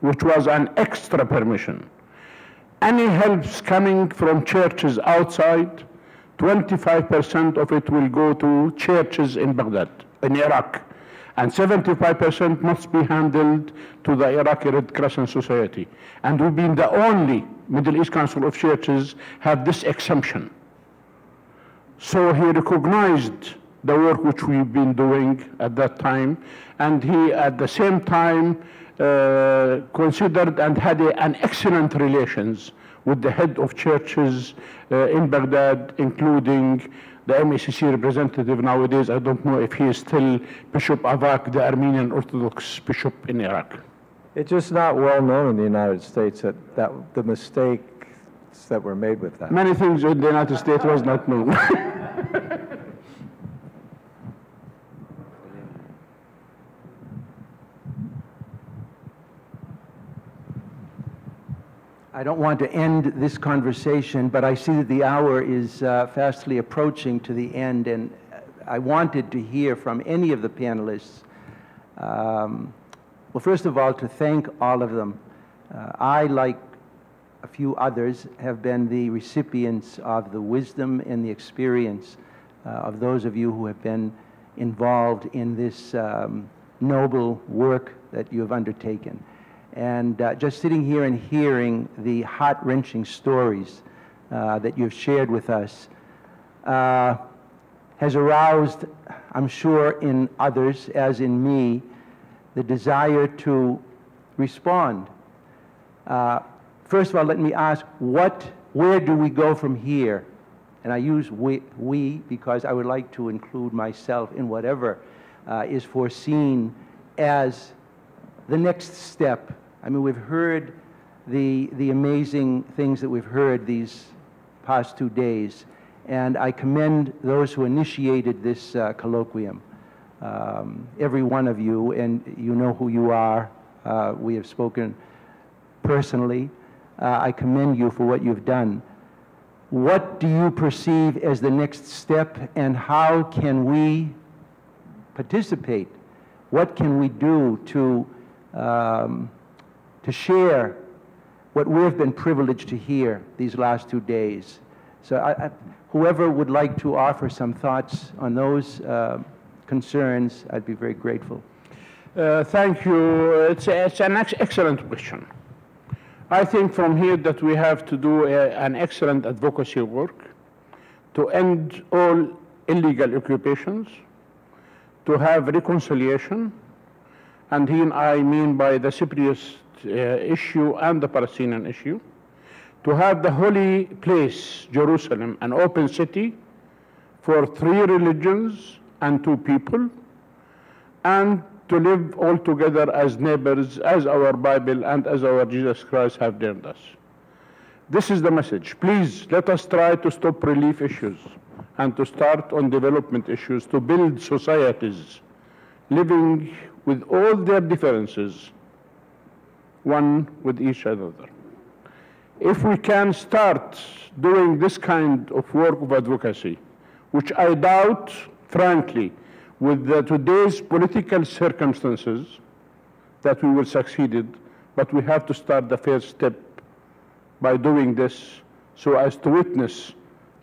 which was an extra permission. Any helps coming from churches outside, 25% of it will go to churches in Baghdad, in Iraq, and 75% must be handled to the Iraqi Red Crescent Society. And we've been the only Middle East Council of Churches have this exemption. So he recognized the work which we've been doing at that time, and he at the same time uh, considered and had a, an excellent relations with the head of churches uh, in Baghdad, including the MACC representative nowadays. I don't know if he is still Bishop Avak, the Armenian Orthodox bishop in Iraq. It's just not well known in the United States that, that the mistakes that were made with that. Many things in the United States was not known. I don't want to end this conversation, but I see that the hour is uh, fastly approaching to the end, and I wanted to hear from any of the panelists. Um, well, first of all, to thank all of them. Uh, I, like a few others, have been the recipients of the wisdom and the experience uh, of those of you who have been involved in this um, noble work that you have undertaken. And uh, just sitting here and hearing the heart wrenching stories uh, that you've shared with us uh, has aroused, I'm sure, in others, as in me, the desire to respond. Uh, first of all, let me ask, what, where do we go from here? And I use we, we because I would like to include myself in whatever uh, is foreseen as the next step I mean, we've heard the, the amazing things that we've heard these past two days, and I commend those who initiated this uh, colloquium. Um, every one of you, and you know who you are. Uh, we have spoken personally. Uh, I commend you for what you've done. What do you perceive as the next step, and how can we participate? What can we do to um, to share what we've been privileged to hear these last two days. So I, I, whoever would like to offer some thoughts on those uh, concerns, I'd be very grateful. Uh, thank you. It's, it's an ex excellent question. I think from here that we have to do a, an excellent advocacy work to end all illegal occupations, to have reconciliation, and here I mean by the Cypriot uh, Uh, issue and the Palestinian issue, to have the holy place, Jerusalem, an open city for three religions and two people, and to live all together as neighbors, as our Bible and as our Jesus Christ have learned us. This is the message. Please let us try to stop relief issues and to start on development issues, to build societies living with all their differences one with each other. If we can start doing this kind of work of advocacy, which I doubt, frankly, with the, today's political circumstances, that we will succeed, but we have to start the first step by doing this so as to witness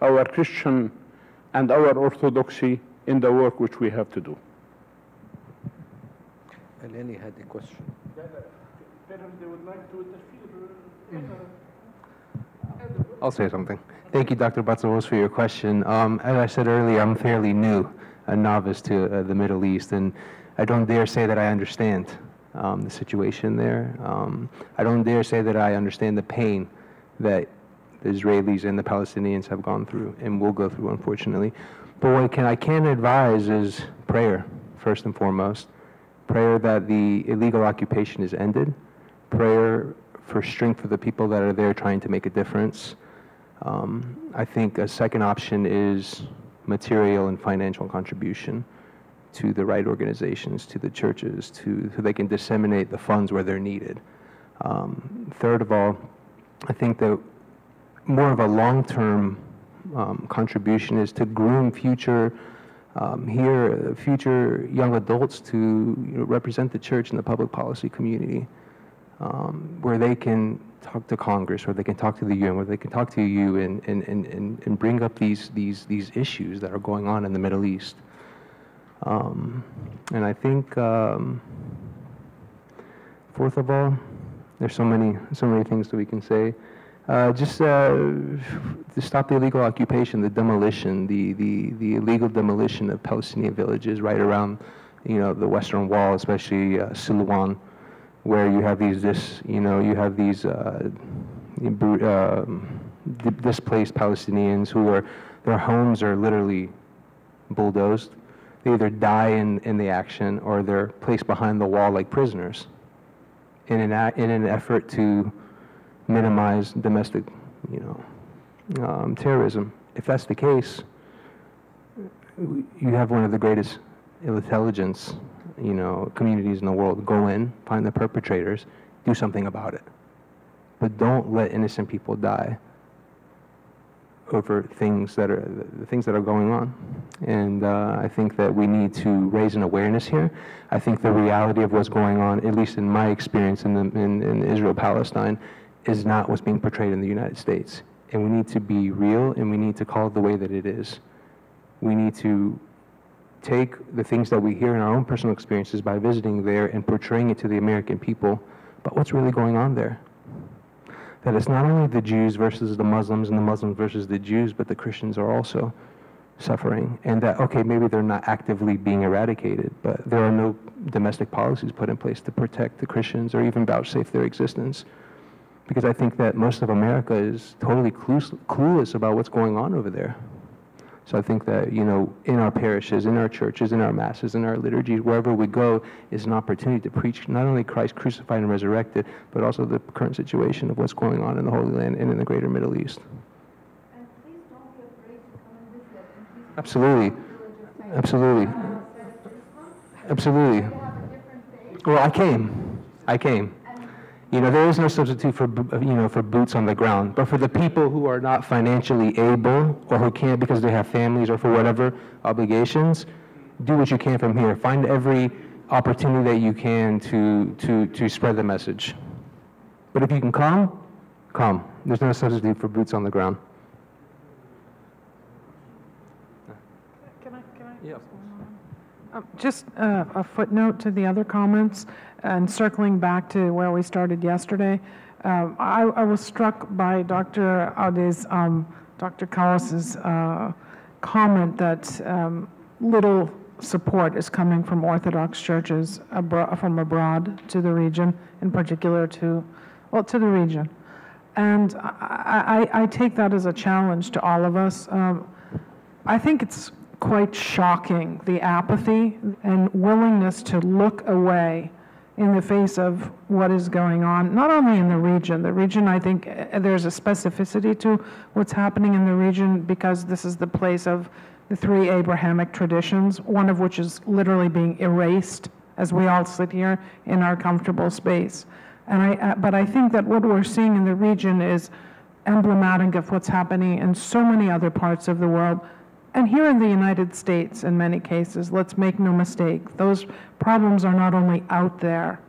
our Christian and our orthodoxy in the work which we have to do. Eleni had a question they would like to I'll say something. Thank you, Dr. Batsalos, for your question. Um, as I said earlier, I'm fairly new, a novice to uh, the Middle East, and I don't dare say that I understand um, the situation there. Um, I don't dare say that I understand the pain that the Israelis and the Palestinians have gone through and will go through, unfortunately. But what can, I can advise is prayer, first and foremost. Prayer that the illegal occupation is ended prayer for strength for the people that are there trying to make a difference. Um, I think a second option is material and financial contribution to the right organizations, to the churches, to so they can disseminate the funds where they're needed. Um, third of all, I think that more of a long-term um, contribution is to groom future um, here, future young adults to you know, represent the church in the public policy community um, where they can talk to Congress, or they can talk to the UN, where they can talk to you and, and, and, and bring up these, these, these issues that are going on in the Middle East. Um, and I think, um, fourth of all, there's so many, so many things that we can say. Uh, just uh, to stop the illegal occupation, the demolition, the, the, the illegal demolition of Palestinian villages right around, you know, the Western Wall, especially uh, Silwan where you have these this you know you have these uh, uh, displaced Palestinians who are their homes are literally bulldozed. They either die in, in the action or they're placed behind the wall like prisoners in an, in an effort to minimize domestic you know, um, terrorism. If that's the case, you have one of the greatest intelligence, you know, communities in the world. Go in, find the perpetrators, do something about it. But don't let innocent people die over things that are the things that are going on. And uh, I think that we need to raise an awareness here. I think the reality of what's going on, at least in my experience in, the, in, in Israel Palestine, is not what's being portrayed in the United States. And we need to be real and we need to call it the way that it is. We need to take the things that we hear in our own personal experiences by visiting there and portraying it to the American people, but what's really going on there that it's not only the Jews versus the Muslims and the Muslims versus the Jews, but the Christians are also suffering. And that, okay, maybe they're not actively being eradicated, but there are no domestic policies put in place to protect the Christians or even vouchsafe their existence. Because I think that most of America is totally clueless about what's going on over there. So I think that, you know, in our parishes, in our churches, in our masses, in our liturgies, wherever we go, is an opportunity to preach not only Christ crucified and resurrected, but also the current situation of what's going on in the Holy Land and in the greater Middle East. Absolutely. Absolutely. Absolutely. Well, I came. I came. You know, there is no substitute for, you know, for boots on the ground. But for the people who are not financially able or who can't because they have families or for whatever obligations, do what you can from here. Find every opportunity that you can to, to, to spread the message. But if you can come, come. There's no substitute for boots on the ground. Can I, can I? Yeah. Um, just uh, a footnote to the other comments. And circling back to where we started yesterday, um, I, I, was struck by Dr. Aude's, um, Dr. Kallas's uh, comment that um, little support is coming from Orthodox churches abro from abroad to the region, in particular to, well, to the region. And I, I, I take that as a challenge to all of us. Um, I think it's quite shocking, the apathy and willingness to look away in the face of what is going on, not only in the region. The region, I think, uh, there's a specificity to what's happening in the region because this is the place of the three Abrahamic traditions, one of which is literally being erased as we all sit here in our comfortable space. And I, uh, but I think that what we're seeing in the region is emblematic of what's happening in so many other parts of the world and here in the United States, in many cases, let's make no mistake, those problems are not only out there.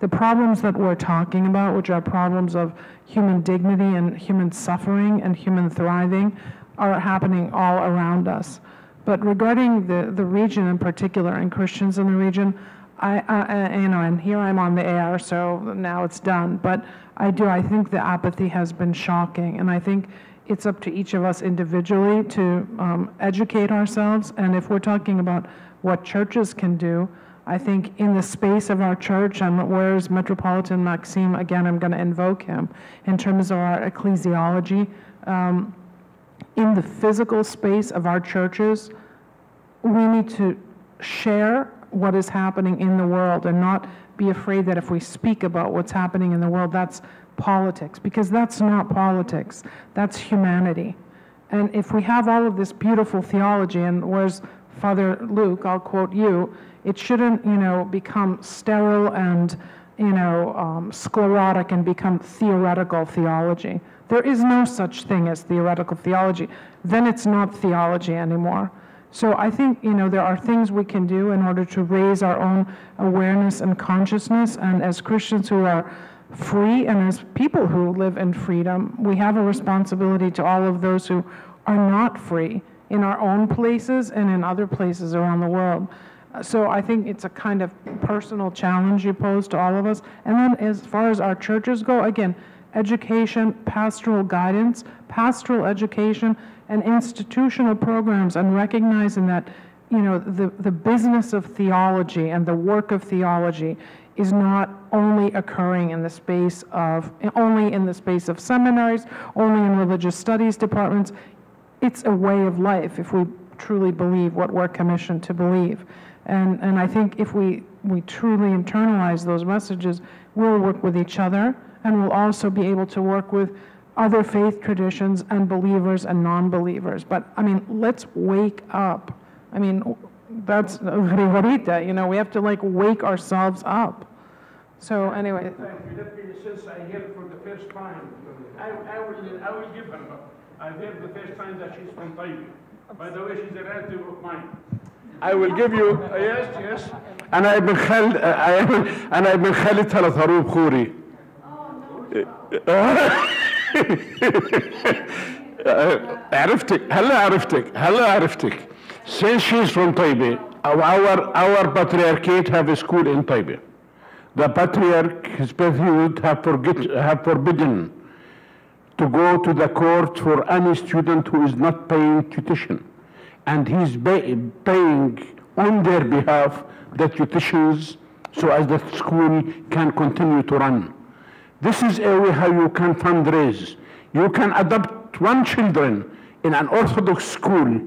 The problems that we're talking about, which are problems of human dignity and human suffering and human thriving, are happening all around us. But regarding the, the region in particular and Christians in the region, I, I, you know, and here I'm on the air, so now it's done. But I do, I think the apathy has been shocking. And I think it's up to each of us individually to um, educate ourselves. And if we're talking about what churches can do, I think in the space of our church, and where's Metropolitan Maxime, again, I'm going to invoke him, in terms of our ecclesiology, um, in the physical space of our churches, we need to share what is happening in the world and not be afraid that if we speak about what's happening in the world, that's politics, because that's not politics, that's humanity. And if we have all of this beautiful theology, and where's Father Luke, I'll quote you, it shouldn't, you know, become sterile and, you know, um, sclerotic and become theoretical theology. There is no such thing as theoretical theology. Then it's not theology anymore. So I think, you know, there are things we can do in order to raise our own awareness and consciousness. And as Christians who are free and as people who live in freedom, we have a responsibility to all of those who are not free in our own places and in other places around the world. Uh, so I think it's a kind of personal challenge you pose to all of us. And then as far as our churches go, again, education, pastoral guidance, pastoral education, and institutional programs, and recognizing that you know the, the business of theology and the work of theology is not only occurring in the space of only in the space of seminaries, only in religious studies departments. It's a way of life if we truly believe what we're commissioned to believe. And, and I think if we, we truly internalize those messages, we'll work with each other and we'll also be able to work with other faith traditions and believers and non-believers. But, I mean, let's wake up. I mean, that's Rivarita, you know, we have to like wake ourselves up. So anyway. Thank you. Let me, since I hear for the first time, I, I will, I will give her, I've heard the first time that she's from Taiwan. By the way, she's a relative of mine. I will give you, uh, yes, yes. أنا ابن خال أنا ابن خالة ثلاث هروب خوري. عرفتك هلا عرفتك هلا عرفتك since she's from Taiba our our patriarchate have a school in Taiba. The patriarch his period have forget have forbidden to go to the court for any student who is not paying tuition. And he's paying on their behalf the tuitions so as the school can continue to run. This is a way how you can fundraise. You can adopt one children in an Orthodox school.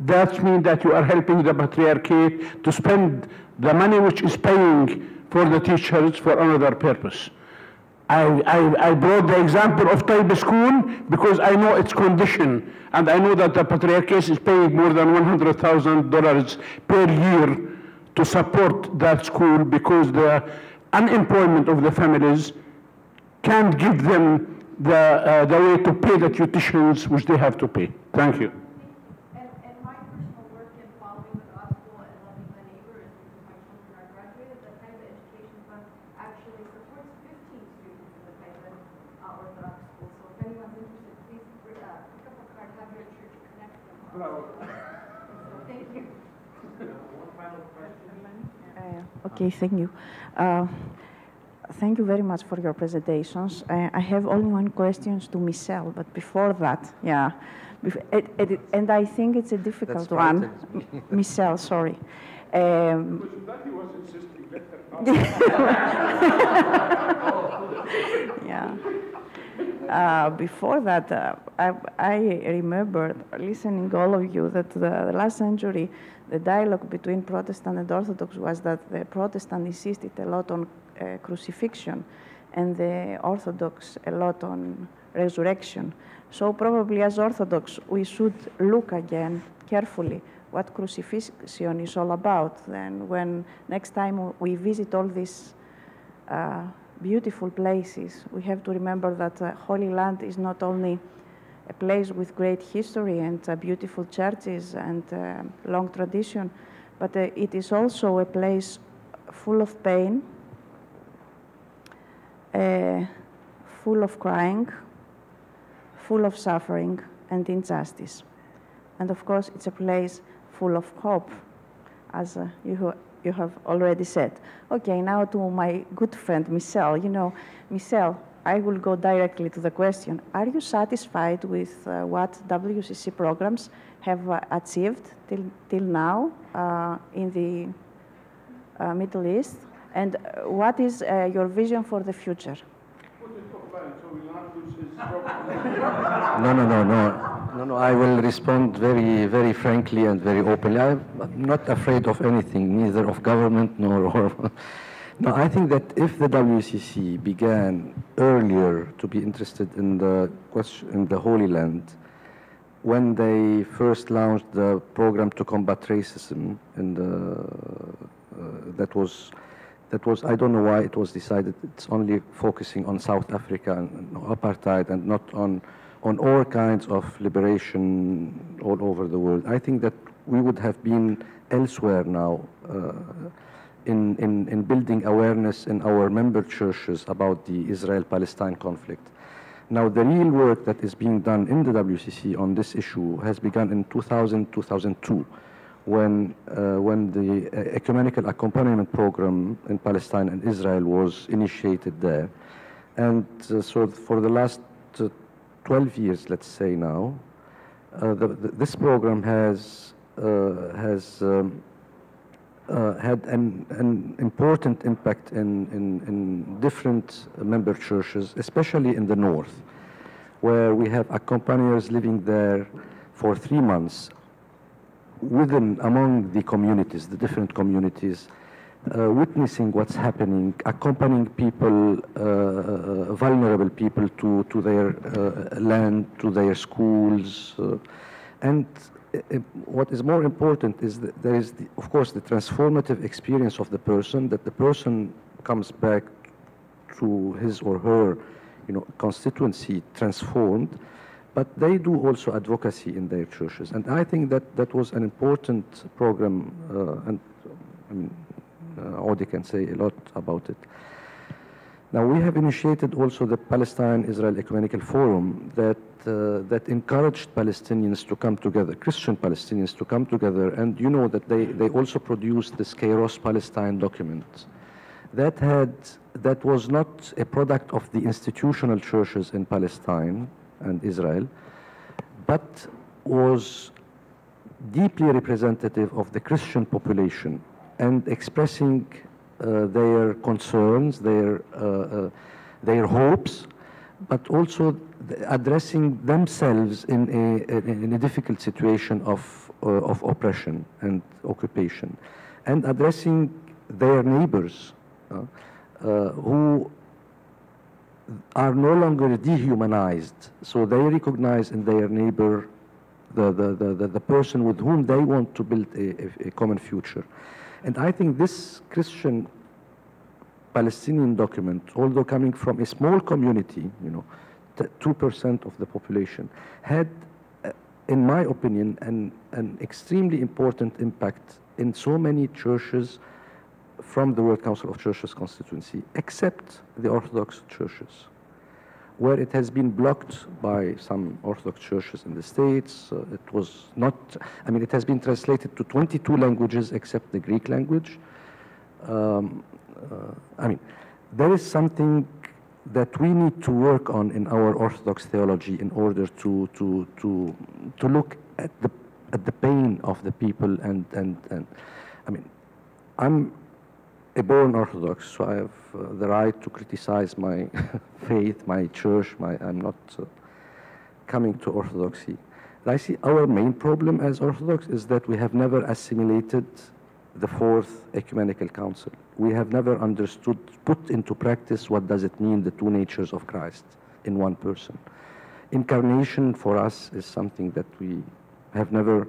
That means that you are helping the patriarchate to spend the money which is paying for the teachers for another purpose. I, I, I brought the example of Taiba school because I know its condition and I know that the patriarchate is paying more than $100,000 per year to support that school because the unemployment of the families can't give them the, uh, the way to pay the tuitions which they have to pay. Thank you. And, and my personal work in following the gospel and loving my neighbor is because my children are graduated. The Taiba Education Fund actually supports 15 students in the Taiba uh, Orthodox School. So if anyone's interested, please uh, pick up a card, have your church connect them. Hello. So thank you. One final question. Uh, okay, thank you. Uh, Thank you very much for your presentations. Uh, I have only one question to Michelle, but before that, yeah. It, it, and I think it's a difficult one. Michelle, sorry. Um, yeah. Uh, before that, uh, I, I remember listening all of you that the, the, last century, the dialogue between Protestant and Orthodox was that the Protestant insisted a lot on uh, crucifixion and the Orthodox a lot on resurrection. So probably as Orthodox, we should look again carefully what crucifixion is all about. Then when next time we visit all these uh, beautiful places, we have to remember that uh, Holy Land is not only a place with great history and uh, beautiful churches and uh, long tradition, but uh, it is also a place full of pain, uh, full of crying, full of suffering and injustice. And of course, it's a place full of hope, as uh, you, you have already said. Okay, now to my good friend, Michelle. You know, Michelle, I will go directly to the question. Are you satisfied with uh, what WCC programs have uh, achieved till, till now uh, in the uh, Middle East? And uh, what is uh, your vision for the future? no, no, no, no. No, no, I will respond very, very frankly and very openly. I'm not afraid of anything, neither of government nor... Or no, I think that if the WCC began earlier to be interested in the question, in the Holy Land, when they first launched the program to combat racism, the, uh, that was that was, I don't know why it was decided it's only focusing on South Africa and, and apartheid and not on, on all kinds of liberation all over the world. I think that we would have been elsewhere now uh, in, in, in building awareness in our member churches about the Israel-Palestine conflict. Now, the real work that is being done in the WCC on this issue has begun in 2000, 2002 when, uh, when the uh, ecumenical accompaniment program in Palestine and Israel was initiated there. And uh, so for the last uh, 12 years, let's say now, uh, the, the, this program has, uh, has um, had an, an, important impact in, in, in different member churches, especially in the north, where we have accompaniers living there for three months within, among the communities, the different communities, uh, witnessing what's happening, accompanying people, uh, uh, vulnerable people to, to their uh, land, to their schools. uh, and what is more important is that there is, the, of course, the transformative experience of the person, that the person comes back to his or her you know, constituency transformed, but they do also advocacy in their churches. And I think that that was an important program, uh, and I mean, uh, Audi can say a lot about it. Now, we have initiated also the Palestine-Israel Ecumenical Forum that, uh, that encouraged Palestinians to come together, Christian Palestinians to come together, and you know that they, they also produced this Kairos Palestine document. That had, that was not a product of the institutional churches in Palestine and Israel, but was deeply representative of the Christian population and expressing uh, their concerns, their, uh, uh, their hopes, but also addressing themselves in a, in a difficult situation of, of oppression and occupation, and addressing their neighbors who are no longer dehumanized, so they recognize in their neighbor the, the, the, the, the person with whom they want to build a, a, a common future. And I think this Christian Palestinian document, although coming from a small community, you know, 2% of the population, had, uh, in my opinion, an, an extremely important impact in so many churches from the World Council of Churches constituency, except the Orthodox churches, where it has been blocked by some Orthodox churches in the States. Uh, it was not, I mean, it has been translated to 22 languages except the Greek language. Um, uh, I mean, there is something that we need to work on in our Orthodox theology in order to, to, to, to look at the, at the pain of the people and, and, and I mean, I'm a born Orthodox, so I have uh, the right to criticize my faith, my church. My, I'm not uh, coming to Orthodoxy. I see our main problem as Orthodox is that we have never assimilated the Fourth Ecumenical Council. We have never understood, put into practice what does it mean, the two natures of Christ in one person. Incarnation for us is something that we have never.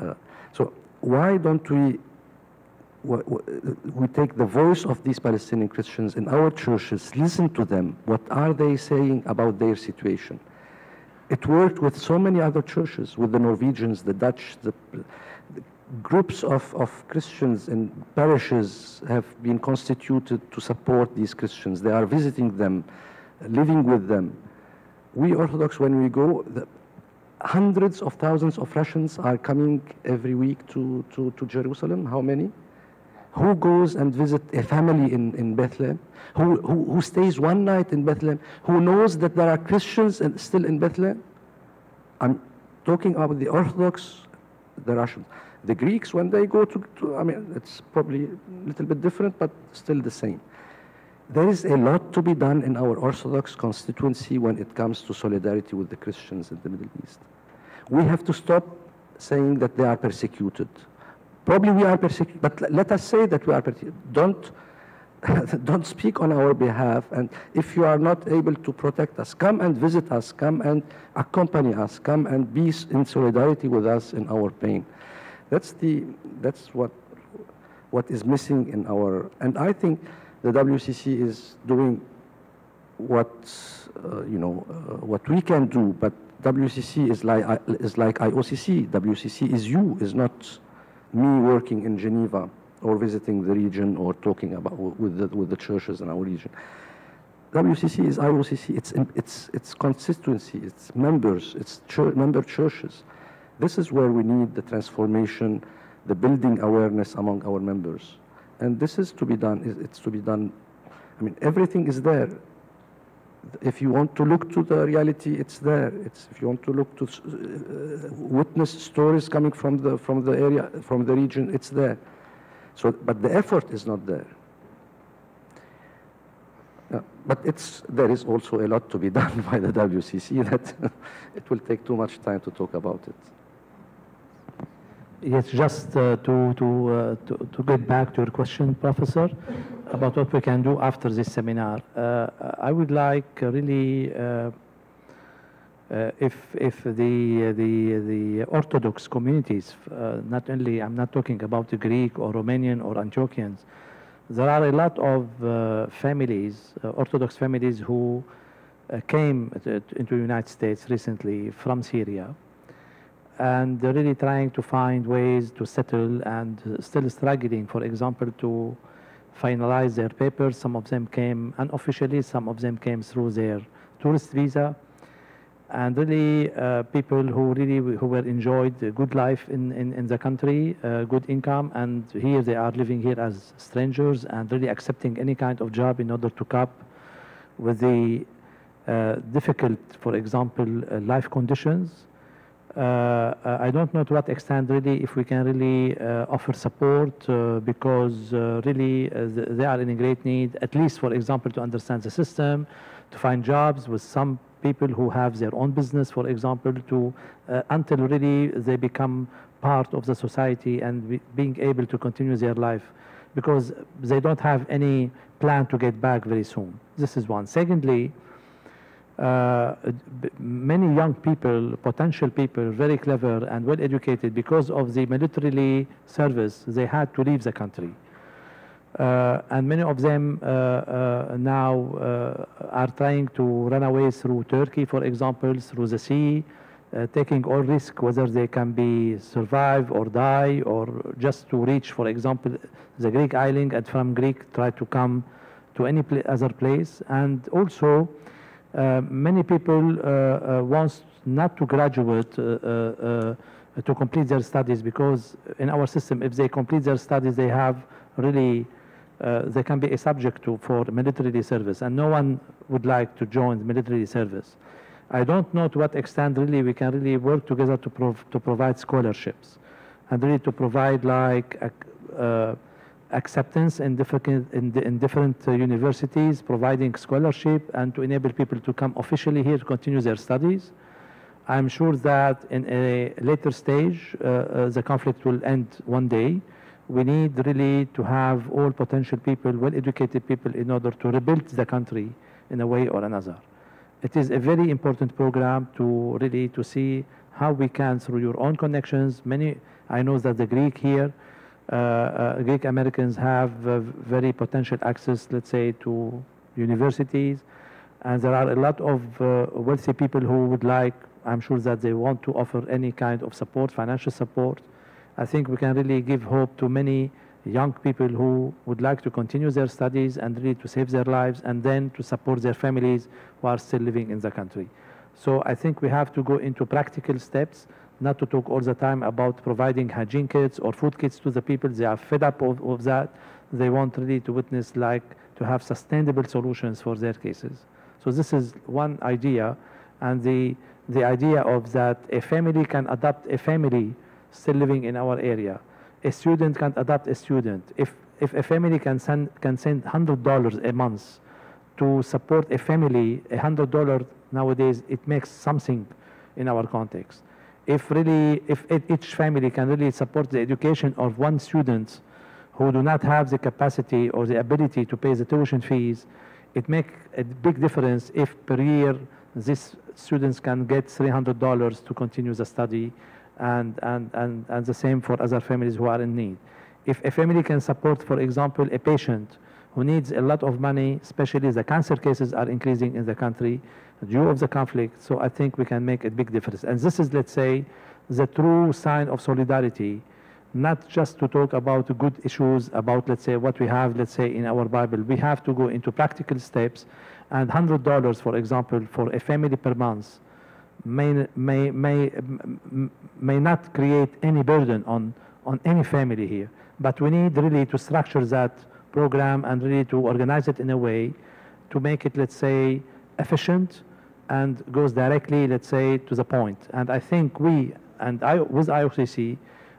Uh, so why don't we we take the voice of these Palestinian Christians in our churches, listen to them. What are they saying about their situation? It worked with so many other churches, with the Norwegians, the Dutch, the, the groups of, of Christians in parishes have been constituted to support these Christians. They are visiting them, living with them. We Orthodox, when we go, the, hundreds of thousands of Russians are coming every week to, to, to Jerusalem. How many? Who goes and visit a family in, in Bethlehem? Who, who, who stays one night in Bethlehem? Who knows that there are Christians in, still in Bethlehem? I'm talking about the Orthodox, the Russians. The Greeks, when they go to, to I mean, it's probably a little bit different, but still the same. There is a lot to be done in our Orthodox constituency when it comes to solidarity with the Christians in the Middle East. We have to stop saying that they are persecuted. Probably we are persecuted, but let us say that we are persecuted. Don't, don't speak on our behalf. And if you are not able to protect us, come and visit us, come and accompany us, come and be in solidarity with us in our pain. That's, the, that's what, what is missing in our, and I think the WCC is doing what, uh, you know, uh, what we can do, but WCC is like, is like IOCC. WCC is you, is not me working in Geneva or visiting the region or talking about with the, with the churches in our region. WCC is IOCC. It's it's it's constituency. It's members. It's church, member churches. This is where we need the transformation, the building awareness among our members, and this is to be done. It's to be done. I mean, everything is there. If you want to look to the reality, it's there. It's if you want to look to uh, witness stories coming from the from the area from the region, it's there. So, but the effort is not there. Uh, but it's, there is also a lot to be done by the WCC that it will take too much time to talk about it. Yes, just uh, to, to, uh, to, to get back to your question, Professor, about what we can do after this seminar. Uh, I would like uh, really, uh, uh, if, if the, the, the Orthodox communities, not only, I'm not talking about the Greek or Romanian or Antiochians, there are a lot of families, Orthodox families who came to, into the United States recently from Syria and really trying to find ways to settle and still struggling, for example, to finalize their papers. Some of them came unofficially, some of them came through their tourist visa. And really, uh, people who really who were enjoyed a good life in, in, in the country, uh, good income, and here they are living here as strangers and really accepting any kind of job in order to cope with the uh, difficult, for example, uh, life conditions uh, I don't know to what extent really if we can really uh, offer support uh, because really they are in great need, at least for example to understand the system, to find jobs with some people who have their own business, for example, to until really they become part of the society and be, being able to continue their life because they don't have any plan to get back very soon. This is one. Secondly, uh, many young people, potential people, very clever and well educated, because of the military service, they had to leave the country. Uh, and many of them uh, uh now uh, are trying to run away through Turkey, for example, through the sea, taking all risk, whether they can be survive or die, or just to reach, for example, the Greek island, and from Greek try to come to any pl other place. And also, many people uh, uh, want not to graduate to complete their studies because in our system, if they complete their studies, they have really uh, they can be a subject to for military service, and no one would like to join military service. I don't know to what extent really we can really work together to prov to provide scholarships, and really to provide like uh, acceptance in different, in, in different uh, universities, providing scholarship and to enable people to come officially here to continue their studies. I'm sure that in a later stage, uh, uh, the conflict will end one day. We need really to have all potential people, well-educated people, in order to rebuild the country in a way or another. It is a very important program to really to see how we can, through your own connections, many, I know that the Greek here, Uh, uh, Greek Americans have uh, very potential access, let's say, to universities. And there are a lot of uh, wealthy people who would like, I'm sure that they want to offer any kind of support, financial support. I think we can really give hope to many young people who would like to continue their studies and really to save their lives and then to support their families who are still living in the country. So I think we have to go into practical steps not to talk all the time about providing hygiene kits or food kits to the people. They are fed up of, of that. They want really to witness like to have sustainable solutions for their cases. So this is one idea. And the, the idea of that a family can adopt a family still living in our area. A student can adopt a student. If, if a family can send, can send $100 a month to support a family, $100 nowadays, it makes something in our context if really, if each family can really support the education of one student who do not have the capacity or the ability to pay the tuition fees, it makes a big difference if per year these students can get $300 to continue the study and, and, and, and the same for other families who are in need. If a family can support, for example, a patient who needs a lot of money, especially the cancer cases are increasing in the country, due of the conflict. So I think we can make a big difference. And this is, let's say, the true sign of solidarity, not just to talk about good issues, about, let's say, what we have, let's say, in our Bible. We have to go into practical steps. And $100, for example, for a family per month may, may, may, may not create any burden on, on any family here. But we need really to structure that program and really to organize it in a way to make it, let's say, efficient, and goes directly, let's say, to the point. And I think we, and I, with IOCC,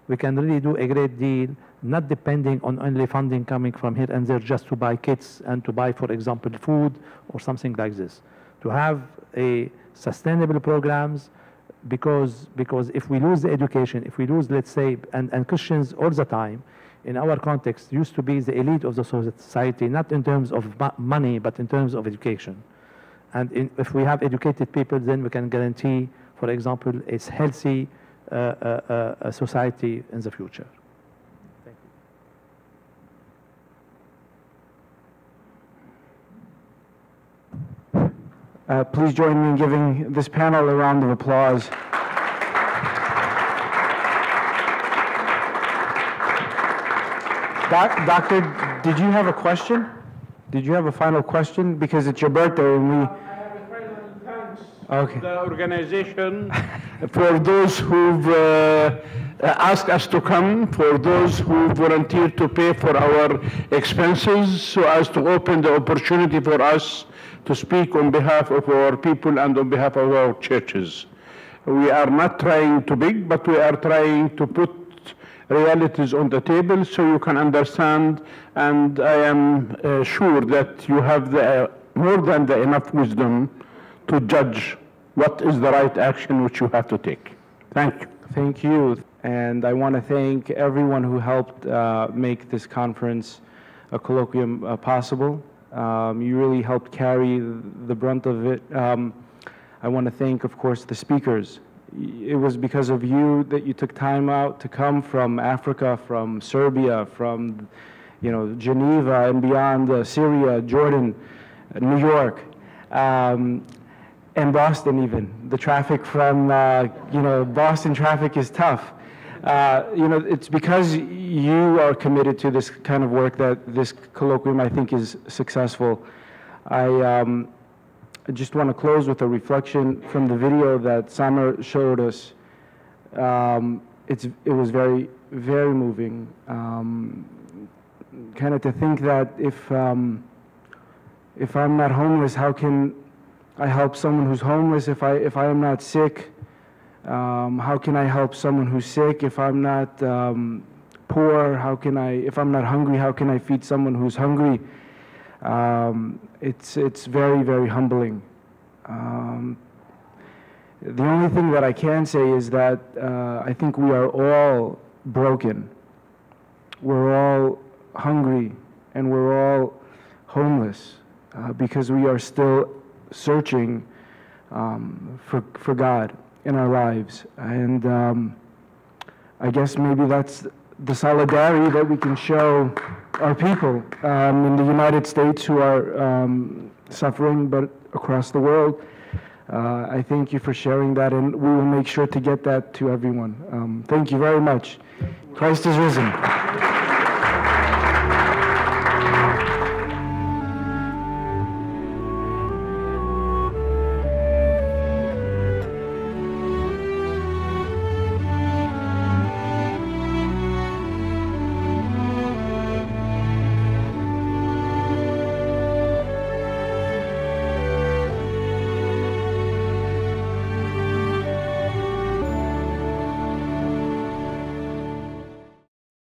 we can really do a great deal, not depending on only funding coming from here and there just to buy kits and to buy, for example, food or something like this. To have a sustainable programs, because, because if we lose the education, if we lose, let's say, and, and Christians all the time, in our context, used to be the elite of the society, not in terms of money, but in terms of education. And in, if we have educated people, then we can guarantee, for example, a healthy uh, uh, uh, society in the future. Thank you. Uh, please join me in giving this panel a round of applause. Doc, doctor, did you have a question? Did you have a final question? Because it's your birthday and we... Okay. The organization for those who've uh, asked us to come, for those who volunteered to pay for our expenses, so as to open the opportunity for us to speak on behalf of our people and on behalf of our churches. We are not trying to big, but we are trying to put realities on the table so you can understand, and I am uh, sure that you have the, uh, more than the enough wisdom to judge what is the right action which you have to take. Thank you. Thank you. And I want to thank everyone who helped uh, make this conference, a colloquium, uh, possible. Um, you really helped carry the brunt of it. Um, I want to thank, of course, the speakers. It was because of you that you took time out to come from Africa, from Serbia, from you know, Geneva and beyond, uh, Syria, Jordan, New York. Um, and Boston even. The traffic from, uh, you know, Boston traffic is tough. Uh, you know, it's because you are committed to this kind of work that this colloquium, I think, is successful. I, um, just want to close with a reflection from the video that Samer showed us. Um, it's, it was very, very moving. Um, kind of to think that if, um, if I'm not homeless, how can I help someone who's homeless if I, if I am not sick? Um, how can I help someone who's sick if I'm not um, poor? How can I, if I'm not hungry, how can I feed someone who's hungry? Um, it's, it's very, very humbling. Um, the only thing that I can say is that uh, I think we are all broken. We're all hungry and we're all homeless uh, because we are still searching um, for, for God in our lives. And um, I guess maybe that's the solidarity that we can show our people um, in the United States who are um, suffering, but across the world. Uh, I thank you for sharing that, and we will make sure to get that to everyone. Um, thank you very much. Christ is risen.